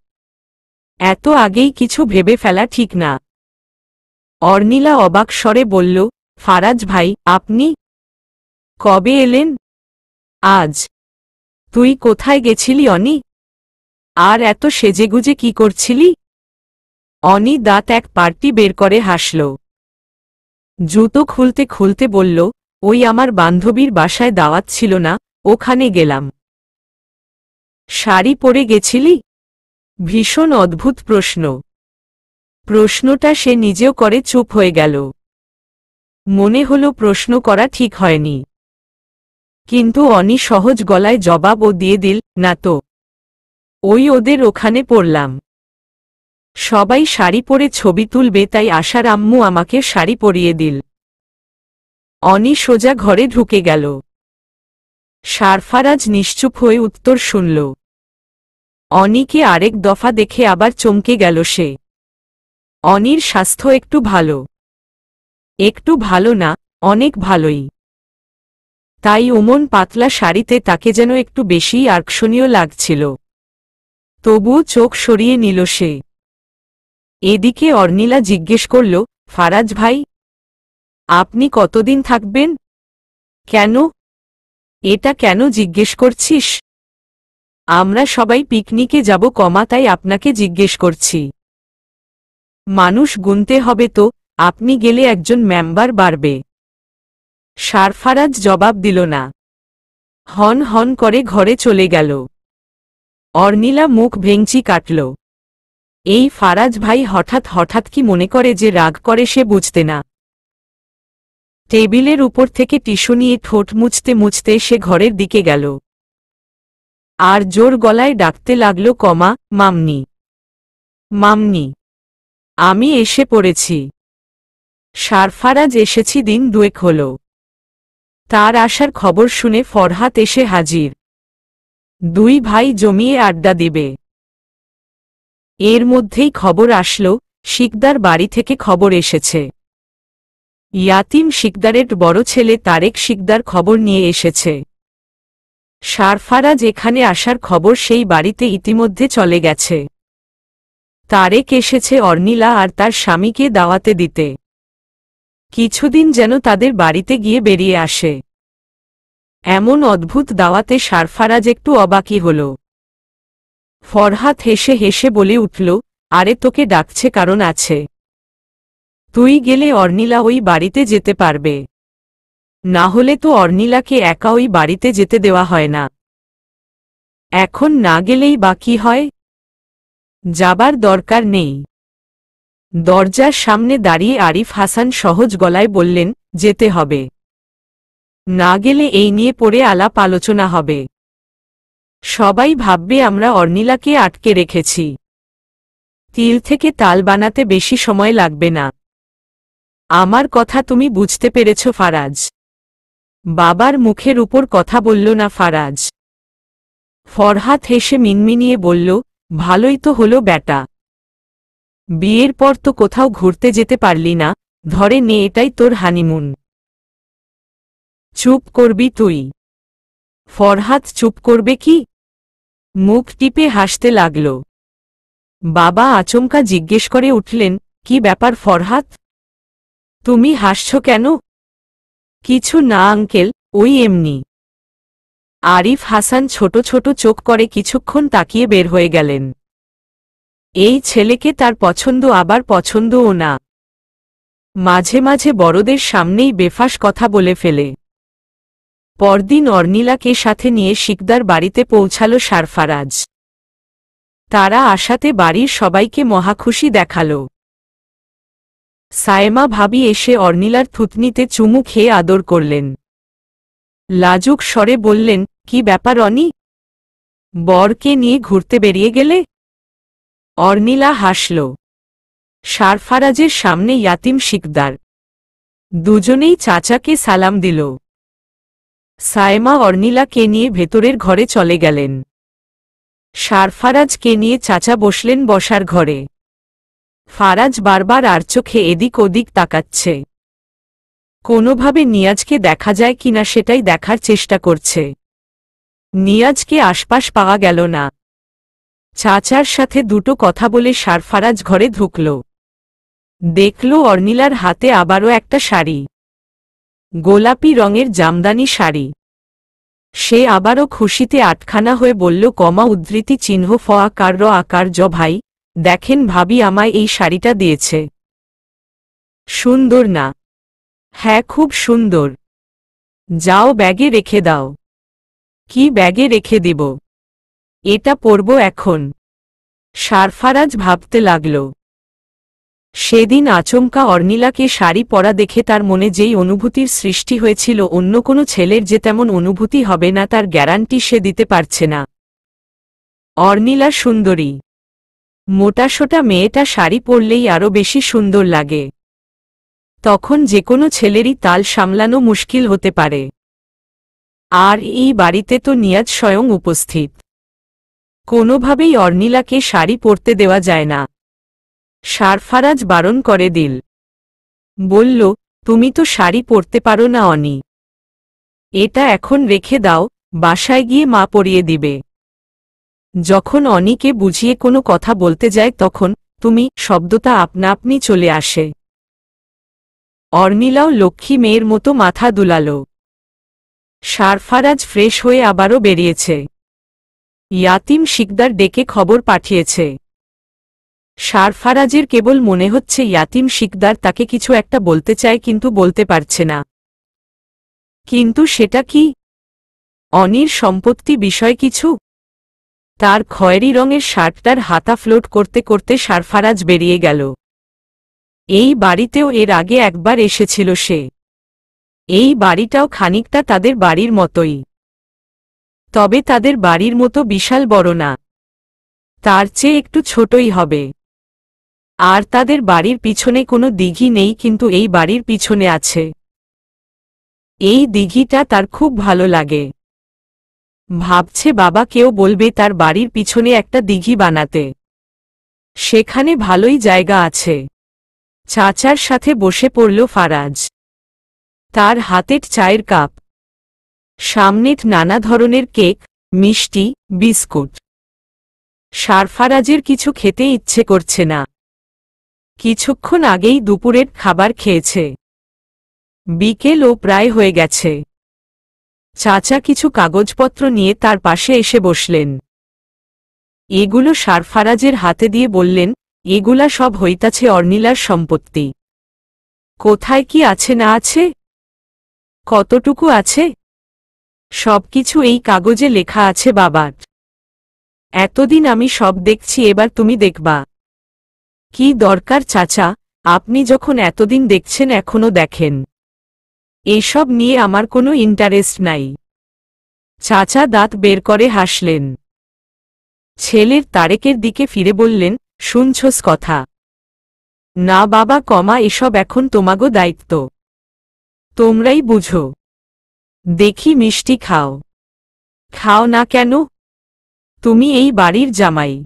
এত আগেই কিছু ভেবে ফেলা ঠিক না। অর্নিলা অবাক স্বরে বলল, ফারাজ ভাই, আপনি? কবে এলেন? আজ? তুই কোথায় গেছিলি, অনি? আর এত সেজেগুজে কি করছিলি? অনি দাঁত এক পার্টি বের করে হাসল। জুতো খুলতে খুলতে বলল, ওই আমার বান্ধবীর বাসায় দাওয়াত ছিল না ওখানে গেলাম। শাড়ি পরে গেছিলি? ভীষণ অদ্ভুত প্রশ্ন। প্রশ্নটা সে নিজেও করে চুপ হয়ে গেল। মনে হল প্রশ্ন করা ঠিক হয়নি। কিন্তু অনি সহজ গলায় জবাবও দিয়ে দিল, না তো। ওই ওদের ওখানে পড়লাম। সবাই শাড়ি পরে ছবি তুলবে তাই আশার আম্মু আমাকে শাড়ি পরিয়ে দিল। অনি সোজা ঘরে ঢুকে গেল। সারফারাজ নিশ্চুপ হয়ে উত্তর শুনল। অনিকে আরেক দফা দেখে আবার চমকে গেল সে। অনির স্বাস্থ্য একটু ভালো। একটু ভালো না, অনেক ভালোই। তাই ওমন পাতলা শাড়িতে তাকে যেন একটু বেশিই আকর্ষণীয় লাগছিল। তবুও চোখ সরিয়ে নিল সে। এদিকে অর্নিলা জিজ্ঞেস করল, ফারাজ ভাই, আপনি কতদিন থাকবেন? কেন? এটা কেন জিজ্ঞেস করছিস? আমরা সবাই পিকনিকে যাব কমা, তাই আপনাকে জিজ্ঞেস করছি। মানুষ গুনতে হবে তো, আপনি গেলে একজন মেম্বার বাড়বে। সারফারাজ জবাব দিল না। হন হন করে ঘরে চলে গেল। অর্নিলা মুখ ভেঙচি কাটল। এই ফারাজ ভাই হঠাৎ হঠাৎ কি মনে করে যে রাগ করে সে বুঝতে না। টেবিলের উপর থেকে টিস্যু নিয়ে ঠোঁট মুছতে মুছতে সে ঘরের দিকে গেল। আর জোর গলায় ডাকতে লাগল, কমা, মামনি। মামনি, আমি এসে পড়েছি। সারফারাজ এসেছি, দিন দুয়েক হল। তার আসার খবর শুনে ফরহাত এসে হাজির। দুই ভাই জমিয়ে আড্ডা দিবে। এর মধ্যেই খবর আসলো, শিকদার বাড়ি থেকে খবর এসেছে। ইয়াতিম শিকদারের বড় ছেলে তারেক শিকদার খবর নিয়ে এসেছে। সারফারাজ এখানে আসার খবর সেই বাড়িতে ইতিমধ্যে চলে গেছে। তারেক এসেছে অর্নিলা আর তার স্বামীকে দাওয়াতে দিতে। কিছুদিন যেন তাদের বাড়িতে গিয়ে বেরিয়ে আসে। এমন অদ্ভুত দাওয়াতে সারফারাজ একটু অবাকি হল। ফরহাত হেসে হেসে বলে উঠল, আরে তোকে ডাকছে কারণ আছে। তুই গেলে অর্নিলা ওই বাড়িতে যেতে পারবে। না হলে তো অর্নিলাকে একা ওই বাড়িতে যেতে দেওয়া হয় না। এখন না গেলেই বা কি হয়? যাবার দরকার নেই। দরজার সামনে দাঁড়িয়ে আরিফ হাসান সহজ গলায় বললেন, যেতে হবে। না গেলে এই নিয়ে পড়ে আলাপ আলোচনা হবে। সবাই ভাববে আমরা অর্নিলাকে আটকে রেখেছি। তিল থেকে তাল বানাতে বেশি সময় লাগবে না। আমার কথা তুমি বুঝতে পেরেছ, ফারাজ। বাবার মুখের উপর কথা বলল না, ফারাজ। ফরহাত হেসে মিনমিনিয়ে বলল, ভালোই তো হলো ব্যাটা। বিয়ের পর তো কোথাও ঘুরতে যেতে পারলি না, ধরে নে, এটাই তোর হানিমুন। চুপ করবি তুই। ফরহাত চুপ করবে কি? মুখ টিপে হাসতে লাগল। বাবা আচমকা জিজ্ঞেস করে উঠলেন, কি ব্যাপার ফরহাত তুমি হাসছ কেন? কিছু না, আঙ্কেল, ওই এমনি। আরিফ হাসান ছোট ছোট চোখ করে কিছুক্ষণ তাকিয়ে বের হয়ে গেলেন। এই ছেলেকে তার পছন্দ আবার পছন্দও না। মাঝে মাঝে বড়দের সামনেই বেফাস কথা বলে ফেলে। পরদিন অর্নিলাকে সাথে নিয়ে শিকদার বাড়িতে পৌঁছাল সারফারাজ। তারা আশাতে বাড়ির সবাইকে মহাখুশি দেখাল। সায়েমা ভাবি এসে অর্নিলার থুতনিতে চুমু খেয়ে আদর করলেন। লাজুক স্বরে বললেন, কি ব্যাপার অনি? বরকে নিয়ে ঘুরতে বেরিয়ে গেলে? অর্নিলা হাসল। সারফারাজের সামনে ইয়াতিম শিকদার। দুজনেই চাচাকে সালাম দিল। সায়মা অর্নিলাকে নিয়ে ভেতরের ঘরে চলে গেলেন। সারফারাজকে নিয়ে চাচা বসলেন বসার ঘরে। ফারাজ বারবার আর চোখে এদিক ওদিক তাকাচ্ছে। কোনোভাবে নিয়াজকে দেখা যায় কিনা সেটাই দেখার চেষ্টা করছে। নিয়াজকে আশপাশ পাওয়া গেল না। চাচার সাথে দুটো কথা বলে সারফারাজ ঘরে ঢুকল। দেখল অর্নিলার হাতে আবারও একটা শাড়ি। গোলাপি রঙের জামদানি শাড়ি। সে আবারও খুশিতে আটখানা হয়ে বলল, কমা উদ্ধৃতি চিহ্ন ফ আকার আকার জ ভাই দেখেন ভাবি আমায় এই শাড়িটা দিয়েছে। সুন্দর না। হ্যাঁ খুব সুন্দর। যাও ব্যাগে রেখে দাও। কি ব্যাগে রেখে দিব? এটা পরব এখন। সারফারাজ ভাবতে লাগল। সেদিন আচমকা অর্নিলাকে শাড়ি পরা দেখে তার মনে যেই অনুভূতির সৃষ্টি হয়েছিল, অন্য কোনো ছেলের যে তেমন অনুভূতি হবে না, তার গ্যারান্টি সে দিতে পারছে না। অর্নিলা সুন্দরী। মোটাসোটা মেয়েটা শাড়ি পরলেই আরও বেশি সুন্দর লাগে। তখন যে কোনো ছেলেরই তাল সামলানো মুশকিল হতে পারে। আর এই বাড়িতে তো নিয়াজ স্বয়ং উপস্থিত। কোনোভাবেই অর্নিলাকে শাড়ি পরতে দেওয়া যায় না। সারফারাজ বারণ করে দিল। বলল, তুমি তো শাড়ি পরতে পারো না, অনি। এটা এখন রেখে দাও, বাসায় গিয়ে মা পরিয়ে দিবে। যখন অনিকে বুঝিয়ে কোনো কথা বলতে যায় তখন, তুমি, শব্দটা আপনা আপনি চলে আসে। অর্নিলাও লক্ষ্মী মেয়ের মতো মাথা দুলাল। সারফারাজ ফ্রেশ হয়ে আবারও বেরিয়েছে। ইয়াতিম শিকদার ডেকে খবর পাঠিয়েছে। সারফারাজের কেবল মনে হচ্ছে ইয়াতিম শিকদার তাকে কিছু একটা বলতে চায় কিন্তু বলতে পারছে না। কিন্তু সেটা কি? অনির সম্পত্তি বিষয় কিছু? তার খয়েরি রঙের শার্টটার হাতা ফ্লোট করতে করতে সারফারাজ বেরিয়ে গেল। এই বাড়িতেও এর আগে একবার এসেছিল সে। এই বাড়িটাও খানিকটা তাদের বাড়ির মতোই। তবে তাদের বাড়ির মতো বিশাল বড় না। তার চেয়ে একটু ছোটই হবে। আর তাদের বাড়ির পিছনে কোনো দিঘি নেই কিন্তু এই বাড়ির পিছনে আছে। এই দিঘিটা তার খুব ভালো লাগে। ভাবছে বাবা কেউ বলবে তার বাড়ির পিছনে একটা দিঘি বানাতে। সেখানে ভালোই জায়গা আছে। চাচার সাথে বসে পড়ল ফারাজ। তার হাতের চায়ের কাপ। সামনেট নানা ধরনের কেক, মিষ্টি, বিস্কুট। সারফারাজের কিছু খেতে ইচ্ছে করছে না। কিছুক্ষণ আগেই দুপুরের খাবার খেয়েছে। বিকেলও প্রায় হয়ে গেছে। চাচা কিছু কাগজপত্র নিয়ে তার পাশে এসে বসলেন। এগুলো সারফারাজের হাতে দিয়ে বললেন, এগুলা সব হইতাছে অর্নিলার সম্পত্তি। কোথায় কি আছে না আছে? কতটুকু আছে? সবকিছু এই কাগজে লেখা আছে বাবার। এতদিন আমি সব দেখছি, এবার তুমি দেখবা। কি দরকার চাচা, আপনি যখন এতদিন দেখছেন এখনও দেখেন। এসব নিয়ে আমার কোনো ইন্টারেস্ট নাই। চাচা দাঁত বের করে হাসলেন। ছেলের তারেকের দিকে ফিরে বললেন, শুনছস কথা। না বাবা কমা, এসব এখন তোমাগো দায়িত্ব। তোমরাই বুঝো। দেখি মিষ্টি খাও। খাও না কেন? তুমি এই বাড়ির জামাই।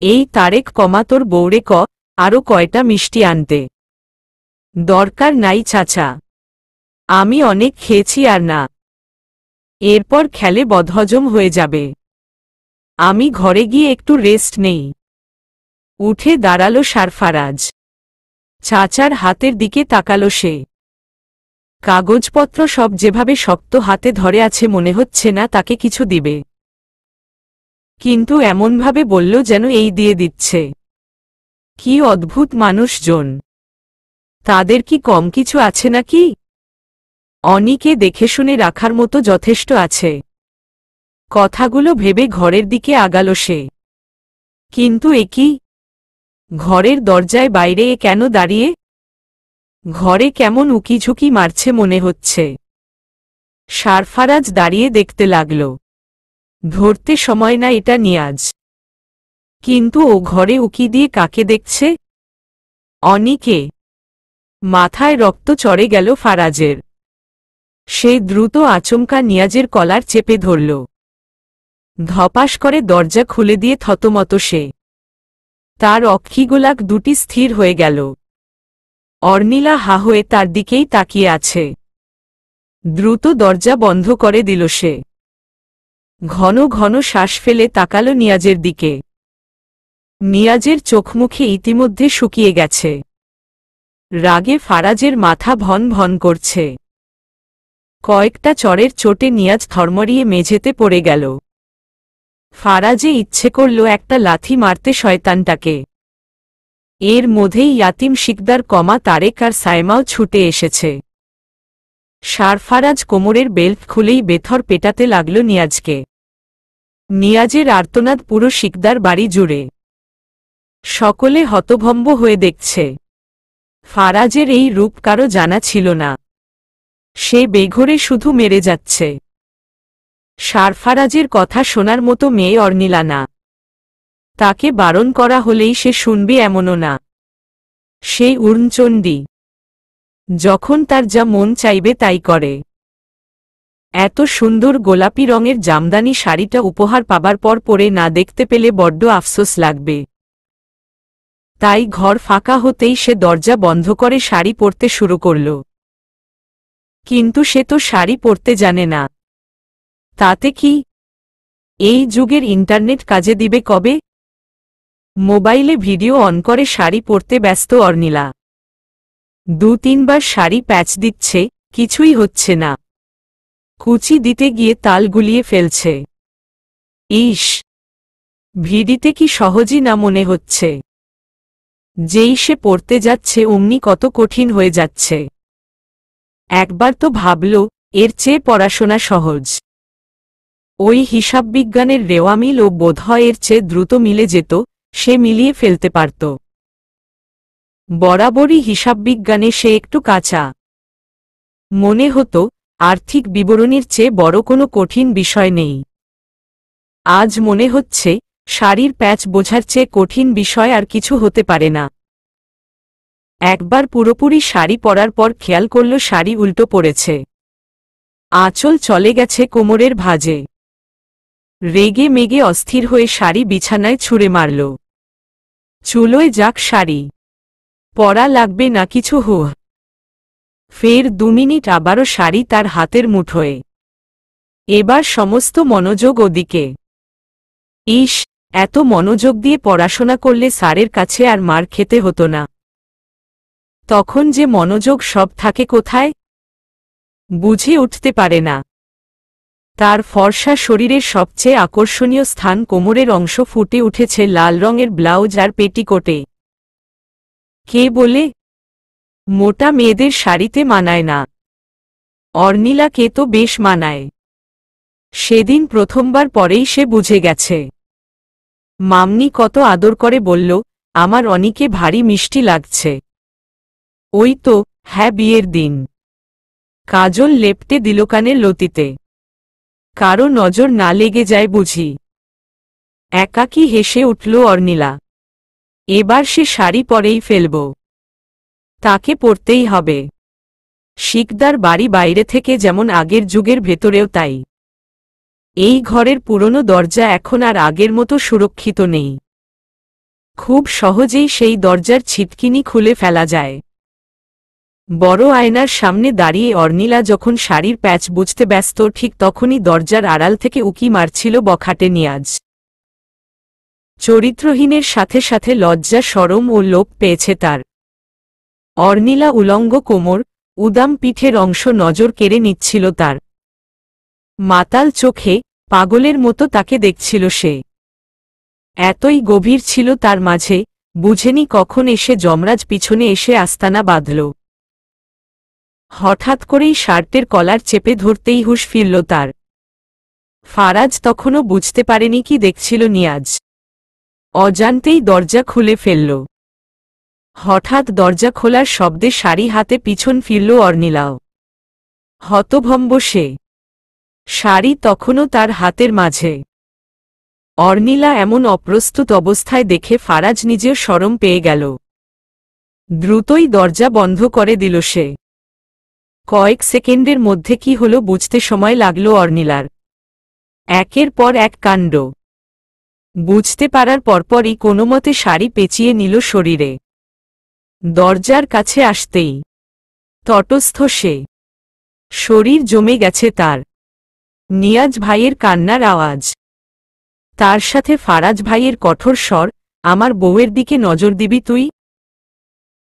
এই তারেক কমা, তোর বৌড়ে ক আরও কয়টা মিষ্টি আনতে। দরকার নাই চাচা। আমি অনেক খেয়েছি আর না। এরপর খেলে বদহজম হয়ে যাবে। আমি ঘরে গিয়ে একটু রেস্ট নেই। উঠে দাঁড়াল সারফারাজ। চাচার হাতের দিকে তাকালো সে। কাগজপত্র সব যেভাবে শক্ত হাতে ধরে আছে মনে হচ্ছে না তাকে কিছু দিবে। কিন্তু এমনভাবে বলল যেন এই দিয়ে দিচ্ছে। কি অদ্ভুত মানুষজন। তাদের কি কম কিছু আছে নাকি? অনিকে দেখে শুনে রাখার মতো যথেষ্ট আছে। কথাগুলো ভেবে ঘরের দিকে আগালো সে। কিন্তু এ কি? ঘরের দরজায় বাইরে এ কেন দাঁড়িয়ে? ঘরে কেমন উকিঝুঁকি মারছে মনে হচ্ছে। সারফারাজ দাঁড়িয়ে দেখতে লাগল। ধরতে সময় না এটা নিয়াজ। কিন্তু ও ঘরে উকি দিয়ে কাকে দেখছে? অনিকে। মাথায় রক্ত চড়ে গেল ফারাজের। সে দ্রুত আচমকা নিয়াজের কলার চেপে ধরল। ধপাস করে দরজা খুলে দিয়ে থতমত সে। তার অক্ষিগোলাক দুটি স্থির হয়ে গেল। অর্নিলা হা হয়ে তার দিকেই তাকিয়ে আছে। দ্রুত দরজা বন্ধ করে দিল সে। ঘন ঘন শ্বাস ফেলে তাকালো নিয়াজের দিকে। নিয়াজের চোখমুখে ইতিমধ্যে শুকিয়ে গেছে। রাগে ফারাজের মাথা ভন ভন করছে। কয়েকটা চরের চোটে নিয়াজ থরমরিয়ে মেঝেতে পড়ে গেল। ফারাজে ইচ্ছে করল একটা লাথি মারতে শয়তানটাকে। এর মধ্যেই ইয়াতিম শিকদার, কমা তারেক আর সাইমাও ছুটে এসেছে। সারফারাজ কোমরের বেল্ট খুলেই বেথর পেটাতে লাগল নিয়াজকে। নিয়াজের আর্তনাদ পুরো শিকদার বাড়ি জুড়ে। সকলে হতভম্ব হয়ে দেখছে। ফারাজের এই রূপ কারও জানা ছিল না। সে বেঘরে শুধু মেরে যাচ্ছে। সারফারাজের কথা শোনার মতো মেয়ে অর্নিলা না তাকে বারণ করা হলেই সে শুনবে এমনও না। সেই উর্নচণ্ডী। যখন তার যা মন চাইবে তাই করে। এত সুন্দর গোলাপি রঙের জামদানি শাড়িটা উপহার পাবার পর পরে না দেখতে পেলে বড্ড আফসোস লাগবে। তাই ঘর ফাঁকা হতেই সে দরজা বন্ধ করে শাড়ি পরতে শুরু করল। কিন্তু সে তো শাড়ি পরতে জানে না। তাতে কি? এই যুগের ইন্টারনেট কাজে দিবে কবে? মোবাইলে ভিডিও অন করে শাড়ি পরতে ব্যস্ত অর্নিলা। দু তিনবার শাড়ি প্যাচ দিচ্ছে, কিছুই হচ্ছে না। কুচি দিতে গিয়ে তাল গুলিয়ে ফেলছে। ইস! ভিডিতে কি সহজই না মনে হচ্ছে। যেই সে পড়তে যাচ্ছে অমনি কত কঠিন হয়ে যাচ্ছে। একবার তো ভাবল, এর চেয়ে পড়াশোনা সহজ। ওই হিসাববিজ্ঞানের রেওয়ামিল ও বোধহয় এর চেয়ে দ্রুত মিলে যেত, সে মিলিয়ে ফেলতে পারত। বরাবরই হিসাববিজ্ঞানে সে একটু কাঁচা। মনে হতো, আর্থিক বিবরণীর চেয়ে বড় কোনো কঠিন বিষয় নেই। আজ মনে হচ্ছে, শাড়ির প্যাচ বোঝার চেয়ে কঠিন বিষয় আর কিছু হতে পারে না। একবার পুরোপুরি শাড়ি পরার পর খেয়াল করল শাড়ি উল্টো পড়েছে। আঁচল চলে গেছে কোমরের ভাজে। রেগে মেগে অস্থির হয়ে শাড়ি বিছানায় ছুঁড়ে মারল। চুলোয় যাক শাড়ি। পরা লাগবে না কিছু হু। ফের দু মিনিট আবারও শাড়ি তার হাতের মুঠোয়। এবার সমস্ত মনোযোগ ওদিকে। ইস এত মনোযোগ দিয়ে পড়াশোনা করলে স্যারের কাছে আর মার খেতে হতো না। তখন যে মনোযোগ সব থাকে কোথায়? বুঝে উঠতে পারে না। তার ফর্সা শরীরের সবচেয়ে আকর্ষণীয় স্থান কোমরের অংশ ফুটে উঠেছে লাল রঙের ব্লাউজ আর পেটিকোটে। কে বলে? মোটা মেয়েদের শাড়িতে মানায় না। অর্নিলাকে তো বেশ মানায়। সেদিন প্রথমবার পরেই সে বুঝে গেছে। মামনি কত আদর করে বলল, আমার অনিকে ভারী মিষ্টি লাগছে। ওই তো হ্যাঁ বিয়ের দিন। কাজল লেপটে দিল কানের লতিতে। কারও নজর না লেগে যায় বুঝি। একাকী হেসে উঠল অর্নিলা। এবার সে শাড়ি পরেই ফেলব। তাকে পরতেই হবে। শিকদার বাড়ি বাইরে থেকে যেমন আগের যুগের ভেতরেও তাই। এই ঘরের পুরনো দরজা এখন আর আগের মতো সুরক্ষিত নেই। খুব সহজেই সেই দরজার ছিটকিনি খুলে ফেলা যায়। বড় আয়নার সামনে দাঁড়িয়ে অর্নিলা যখন শাড়ির প্যাচ বুঝতে ব্যস্ত, ঠিক তখনই দরজার আড়াল থেকে উকি মারছিল বখাটে নিয়াজ। চরিত্রহীনের সাথে সাথে লজ্জা, সরম ও লোপ পেয়েছে তার। অর্নিলা উলঙ্গ কোমর, উদাম পিঠের অংশ নজর কেড়ে নিচ্ছিল তার। মাতাল চোখে পাগলের মতো তাকে দেখছিল সে। এতই গভীর ছিল তার মাঝে, বুঝেনি কখন এসে যমরাজ পিছনে এসে আস্তানা বাঁধল। হঠাৎ করেই শার্টের কলার চেপে ধরতেই হুশ ফিরল তার। ফারাজ তখনও বুঝতে পারেনি কি দেখছিল নিয়াজ। অজান্তেই দরজা খুলে ফেলল। হঠাৎ দরজা খোলার শব্দে শাড়ি হাতে পিছন ফিরল অর্নিলাও। হতভম্ব সে। শাড়ি তখনও তার হাতের মাঝে। অর্নিলা এমন অপ্রস্তুত অবস্থায় দেখে ফারাজ নিজের সরম পেয়ে গেল। দ্রুতই দরজা বন্ধ করে দিল সে। কয়েক সেকেন্ডের মধ্যে কি হল বুঝতে সময় লাগল অর্নিলার। একের পর এক কাণ্ড। বুঝতে পারার পরপরই কোনোমতে শাড়ি পেঁচিয়ে নিল শরীরে। দরজার কাছে আসতেই। তটস্থ সে। শরীর জমে গেছে তার। নিয়াজ ভাইয়ের কান্নার আওয়াজ। তার সাথে ফারাজ ভাইয়ের কঠোর স্বর, আমার বউয়ের দিকে নজর দিবি তুই?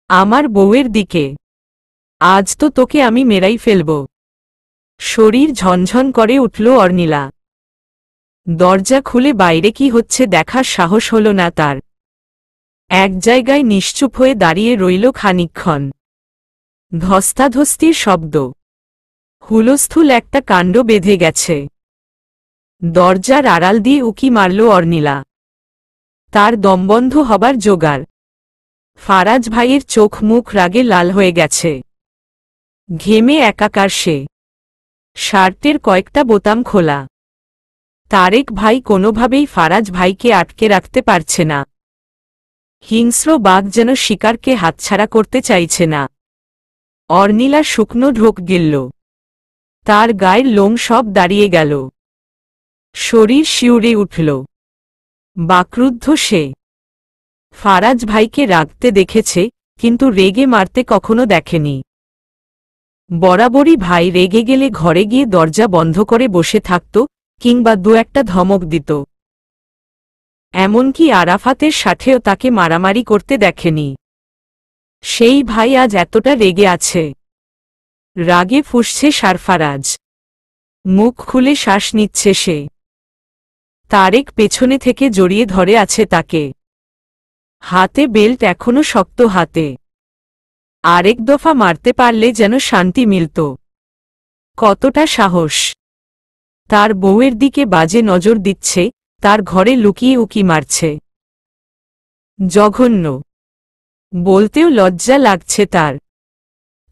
আমার বউয়ের দিকে। আজ তো তোকে আমি মেরাই ফেলব। শরীর ঝনঝন করে উঠল অর্নিলা। দরজা খুলে বাইরে কি হচ্ছে দেখার সাহস হল না তার। এক জায়গায় নিশ্চুপ হয়ে দাঁড়িয়ে রইল খানিক্ষণ ধস্তাধস্তির শব্দ। হুলস্থুল একটা কাণ্ড বেঁধে গেছে। দরজার আড়াল দিয়ে উকি মারল অর্নিলা। তার দমবন্ধ হবার জোগাড়। ফারাজ ভাইয়ের চোখ মুখ রাগে লাল হয়ে গেছে। ঘেমে একাকার সে। শার্টের কয়েকটা বোতাম খোলা। তারেক ভাই কোনোভাবেই ফারাজ ভাইকে আটকে রাখতে পারছে না। হিংস্র বাঘ যেন শিকারকে হাতছাড়া করতে চাইছে না। অর্নিলা শুকনো ঢোক গিলল। তার গায়ের লোম সব দাঁড়িয়ে গেল। শরীর শিউরে উঠল। বাক্রুদ্ধ সে। ফারাজ ভাইকে রাগতে দেখেছে, কিন্তু রেগে মারতে কখনো দেখেনি। বরাবরই ভাই রেগে গেলে ঘরে গিয়ে দরজা বন্ধ করে বসে থাকত, কিংবা দু একটা ধমক দিত। এমনকি আরাফাতের সাথেও তাকে মারামারি করতে দেখেনি। সেই ভাই আজ এতটা রেগে আছে। রাগে ফুসছে সারফারাজ। মুখ খুলে শ্বাস নিচ্ছে সে। তারেক পেছনে থেকে জড়িয়ে ধরে আছে তাকে। হাতে বেল্ট এখনও শক্ত হাতে। আরেক দফা মারতে পারলে যেন শান্তি মিলত। কতটা সাহস। তার বউয়ের দিকে বাজে নজর দিচ্ছে, তার ঘরে লুকিয়ে উকি মারছে। জঘন্য। বলতেও লজ্জা লাগছে তার।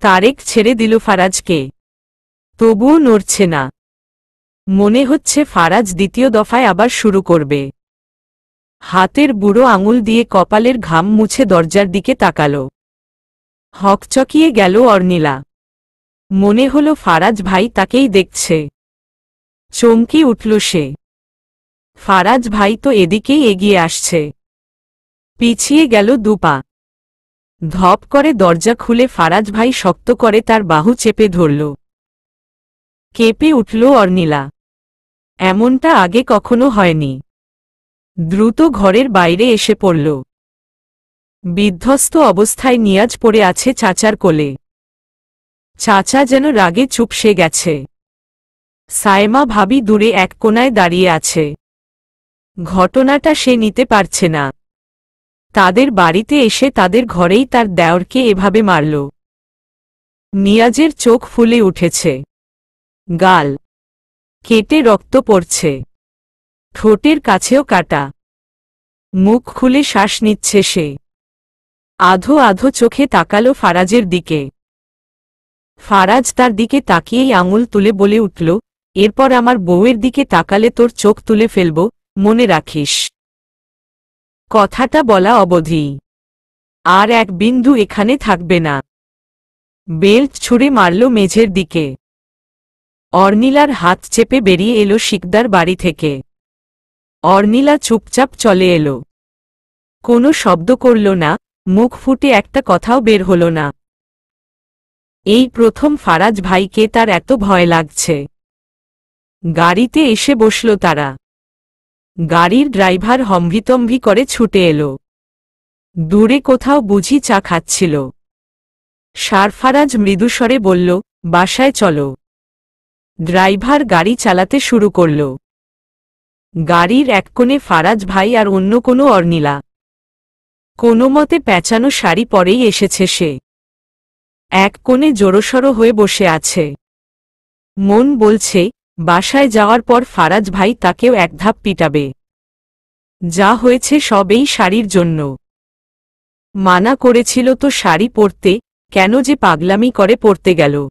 তারেক ছেড়ে দিল ফারাজকে। তবুও নড়ছে না। মনে হচ্ছে ফারাজ দ্বিতীয় দফায় আবার শুরু করবে। হাতের বুড়ো আঙুল দিয়ে কপালের ঘাম মুছে দরজার দিকে তাকাল। হকচকিয়ে গেল অর্নিলা। মনে হল ফারাজ ভাই তাকেই দেখছে। চমকি উঠল সে। ফারাজ ভাই তো এদিকেই এগিয়ে আসছে। পিছিয়ে গেল দুপা। ধপ করে দরজা খুলে ফারাজ ভাই শক্ত করে তার বাহু চেপে ধরল। কেঁপে উঠল অর্নিলা। এমনটা আগে কখনো হয়নি। দ্রুত ঘরের বাইরে এসে পড়ল। বিধ্বস্ত অবস্থায় নিয়াজ পড়ে আছে চাচার কোলে। চাচা যেন রাগে চুপসে গেছে। সায়মা ভাবি দূরে এক কোনায় দাঁড়িয়ে আছে। ঘটনাটা সে নিতে পারছে না। তাদের বাড়িতে এসে তাদের ঘরেই তার দেওরকে এভাবে মারল। নিয়াজের চোখ ফুলে উঠেছে। গাল। কেটে রক্ত পড়ছে। ঠোঁটের কাছেও কাটা। মুখ খুলে শ্বাস নিচ্ছে সে। আধো আধো চোখে তাকালো ফারাজের দিকে। ফারাজ তার দিকে তাকিয়েই আঙুল তুলে বলে উঠল, এরপর আমার বউয়ের দিকে তাকালে তোর চোখ তুলে ফেলব, মনে রাখিস। কথাটা বলা অবধি। আর এক বিন্দু এখানে থাকবে না। বেল্ট ছুঁড়ে মারল মেঝের দিকে। অর্নিলার হাত চেপে বেরিয়ে এলো শিকদার বাড়ি থেকে। অর্নিলা চুপচাপ চলে এলো। কোনো শব্দ করল না মুখ ফুটে একটা কথাও বের হল না। এই প্রথম ফারাজ ভাইকে তার এত ভয় লাগছে। গাড়িতে এসে বসল তারা। গাড়ির ড্রাইভার হম্ভিতম্ভি করে ছুটে এলো। দূরে কোথাও বুঝি চা খাচ্ছিল। সারফারাজ মৃদুস্বরে বলল, বাসায় চলো। ড্রাইভার গাড়ি চালাতে শুরু করল। গাড়ির এক কোণে ফারাজ ভাই আর অন্য কোনো অর্নিলা। কোনো মতে প্যাঁচানো শাড়ি পরেই এসেছে সে। এক কোণে জোরসড়ো হয়ে বসে আছে। মন বলছে, বাসায় যাওয়ার পর ফারাজ ভাই তাকেও এক ধাপ পিটাবে। যা হয়েছে সবেই শাড়ির জন্য। মানা করেছিল তো শাড়ি পরতে, কেন যে পাগলামি করে পড়তে গেল।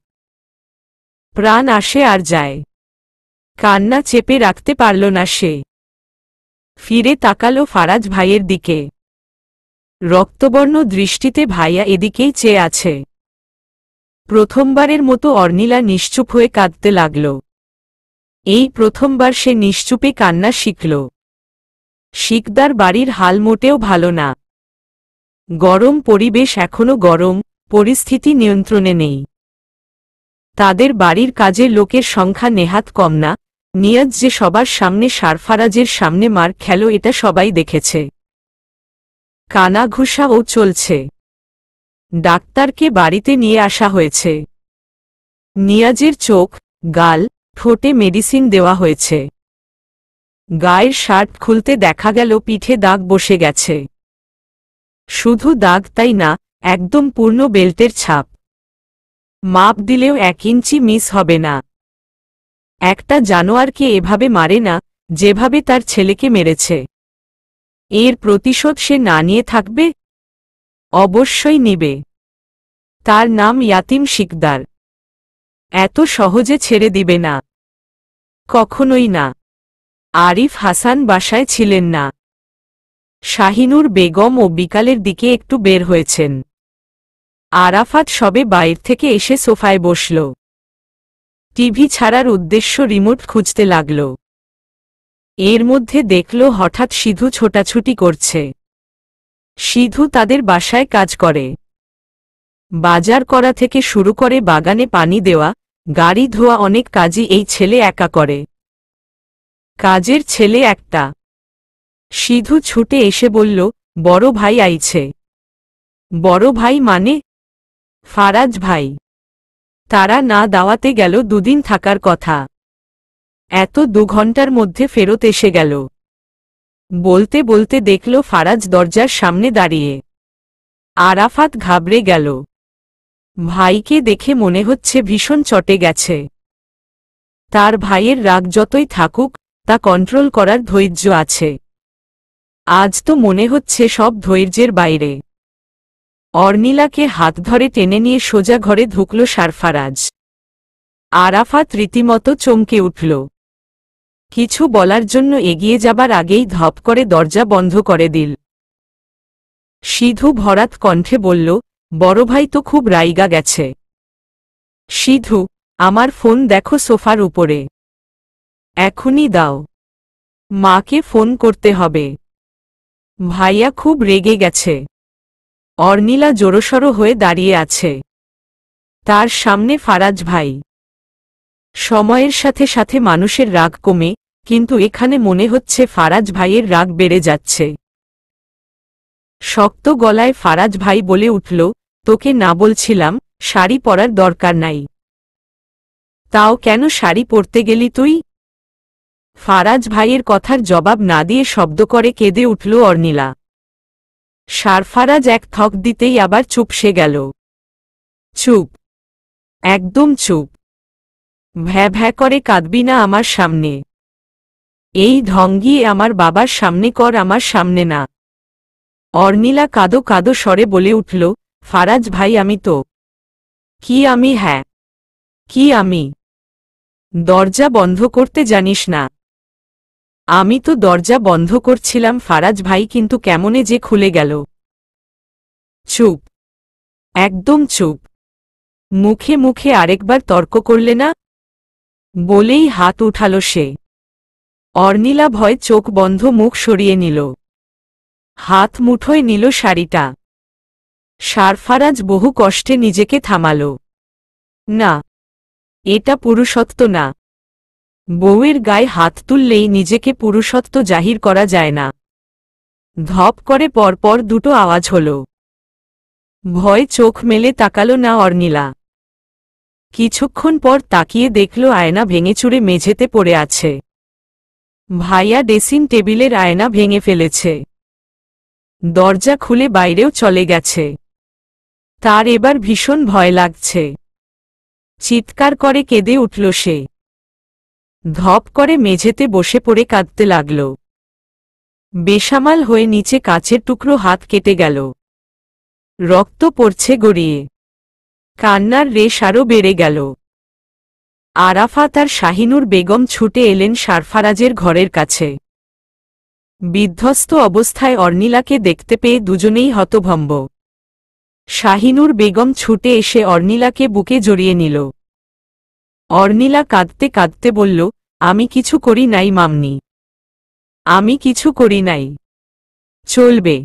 প্রাণ আসে আর যায়। কান্না চেপে রাখতে পারল না সে। ফিরে তাকালো ফারাজ ভাইয়ের দিকে। রক্তবর্ণ দৃষ্টিতে ভাইয়া এদিকেই চেয়ে আছে। প্রথমবারের মতো অর্নিলা নিশ্চুপ হয়ে কাঁদতে লাগল। এই প্রথমবার সে নিশ্চুপে কান্না শিখল। শিকদার বাড়ির হাল মোটেও ভালো না। গরম পরিবেশ এখনও গরম, পরিস্থিতি নিয়ন্ত্রণে নেই। তাদের বাড়ির কাজের লোকের সংখ্যা নেহাত কম না। নিয়াজ যে সবার সামনে সারফারাজের সামনে মার খেল এটা সবাই দেখেছে। কানাঘুষাও চলছে। ডাক্তারকে বাড়িতে নিয়ে আসা হয়েছে। নিয়াজের চোখ, গাল, ঠোঁটে মেডিসিন দেওয়া হয়েছে। গায়ের শার্ট খুলতে দেখা গেল পিঠে দাগ বসে গেছে। শুধু দাগ তাই না, একদম পূর্ণ বেল্টের ছাপ। মাপ দিলেও এক ইঞ্চি মিস হবে না। একটা জানোয়ারকে এভাবে মারে না, যেভাবে তার ছেলেকে মেরেছে। এর প্রতিশোধ সে না নিয়ে থাকবে? অবশ্যই নিবে। তার নাম ইয়াতিম শিকদার। এত সহজে ছেড়ে দিবে না। কখনোই না। আরিফ হাসান বাসায় ছিলেন না। শাহিনুর বেগম ও বিকালের দিকে একটু বের হয়েছেন। আরাফাত সবে বাইর থেকে এসে সোফায় বসল। টিভি ছাড়ার উদ্দেশ্য রিমোট খুঁজতে লাগল। এর মধ্যে দেখল হঠাৎ সিধু ছোটাছুটি করছে। সিধু তাদের বাসায় কাজ করে। বাজার করা থেকে শুরু করে বাগানে পানি দেওয়া, গাড়ি ধোয়া অনেক কাজই এই ছেলে একা করে। কাজের ছেলে একটা। সিধু ছুটে এসে বলল, বড় ভাই আইছে। বড় ভাই মানে? ফারাজ ভাই। তারা না দাওয়াতে গেল দুদিন থাকার কথা। এত দু ঘণ্টার মধ্যে ফেরত এসে গেল। বলতে বলতে দেখল ফারাজ দরজার সামনে দাঁড়িয়ে। আরাফাত ঘাবড়ে গেল। ভাইকে দেখে মনে হচ্ছে ভীষণ চটে গেছে। তার ভাইয়ের রাগ যতই থাকুক, তা কন্ট্রোল করার ধৈর্য আছে। আজ তো মনে হচ্ছে সব ধৈর্যের বাইরে। অর্নিলাকে হাত ধরে টেনে নিয়ে সোজা ঘরে ঢুকল সারফারাজ। আরাফাত রীতিমতো চমকে উঠল। কিছু বলার জন্য এগিয়ে যাবার আগেই ধপ করে দরজা বন্ধ করে দিল। সিধু ভরাত কণ্ঠে বলল, বড় ভাই তো খুব রাইগা গেছে। সিধু, আমার ফোন দেখো সোফার উপরে। এখনই দাও। মাকে ফোন করতে হবে। ভাইয়া খুব রেগে গেছে। অর্নিলা জোরসড়ো হয়ে দাঁড়িয়ে আছে। তার সামনে ফারাজ ভাই। সময়ের সাথে সাথে মানুষের রাগ কমে কিন্তু এখানে মনে হচ্ছে ফারাজ ভাইয়ের রাগ বেড়ে যাচ্ছে। শক্ত গলায় ফারাজ ভাই বলে উঠল, তোকে না বলছিলাম, শাড়ি পরার দরকার নাই। তাও কেন শাড়ি পরতে গেলি তুই? ফারাজ ভাইয়ের কথার জবাব না দিয়ে শব্দ করে কেঁদে উঠল অর্নিলা। সারফারাজ এক থক দিতেই আবার চুপসে গেল। চুপ, একদম চুপ। ভ্যা ভ্যা করে কাঁদবি না আমার সামনে। এই ঢঙ্গি আমার বাবার সামনে কর আমার সামনে না। অর্নিলা কাদো কাদো স্বরে বলে উঠল, ফারাজ ভাই, আমি তো। কি আমি হ্যাঁ। কি আমি? দরজা বন্ধ করতে জানিস না। আমি তো দরজা বন্ধ করছিলাম ফারাজ ভাই, কিন্তু কেমনে যে খুলে গেল। চুপ। একদম চুপ। মুখে মুখে আরেকবার তর্ক করলে না? বলেই হাত উঠাল সে। অর্নিলা ভয় চোখ বন্ধ মুখ সরিয়ে নিল। হাত মুঠোয় নিল শাড়িটা। সারফারাজ বহু কষ্টে নিজেকে থামাল। না, এটা পুরুষত্ব না। বউয়ের গায়ে হাত তুললেই নিজেকে পুরুষত্ব জাহির করা যায় না। ধপ করে পরপর দুটো আওয়াজ হল। ভয় চোখ মেলে তাকালো না অর্নিলা। কিছুক্ষণ পর তাকিয়ে দেখল আয়না ভেঙেচুরে মেঝেতে পড়ে আছে। ভাইয়া ডেসিং টেবিলের আয়না ভেঙে ফেলেছে। দরজা খুলে বাইরেও চলে গেছে। তার এবার ভীষণ ভয় লাগছে। চিৎকার করে কেঁদে উঠল সে। ধপ করে মেঝেতে বসে পড়ে কাঁদতে লাগল। বেসামাল হয়ে নিচে কাচের টুকরো হাত কেটে গেল। রক্ত পড়ছে গড়িয়ে। কান্নার রেশ আরও বেড়ে গেল। আরাফাত আর শাহিনুর বেগম ছুটে এলেন সারফারাজের ঘরের কাছে। বিধ্বস্ত অবস্থায় অর্নিলাকে দেখতে পেয়ে দুজনেই হতভম্ব। শাহিনুর বেগম ছুটে এসে অর্নিলাকে বুকে জড়িয়ে নিল। অর্নিলা কাঁদতে কাঁদতে বলল, আমি কিছু করি নাই, মামনি। আমি কিছু করি নাই। চলবে।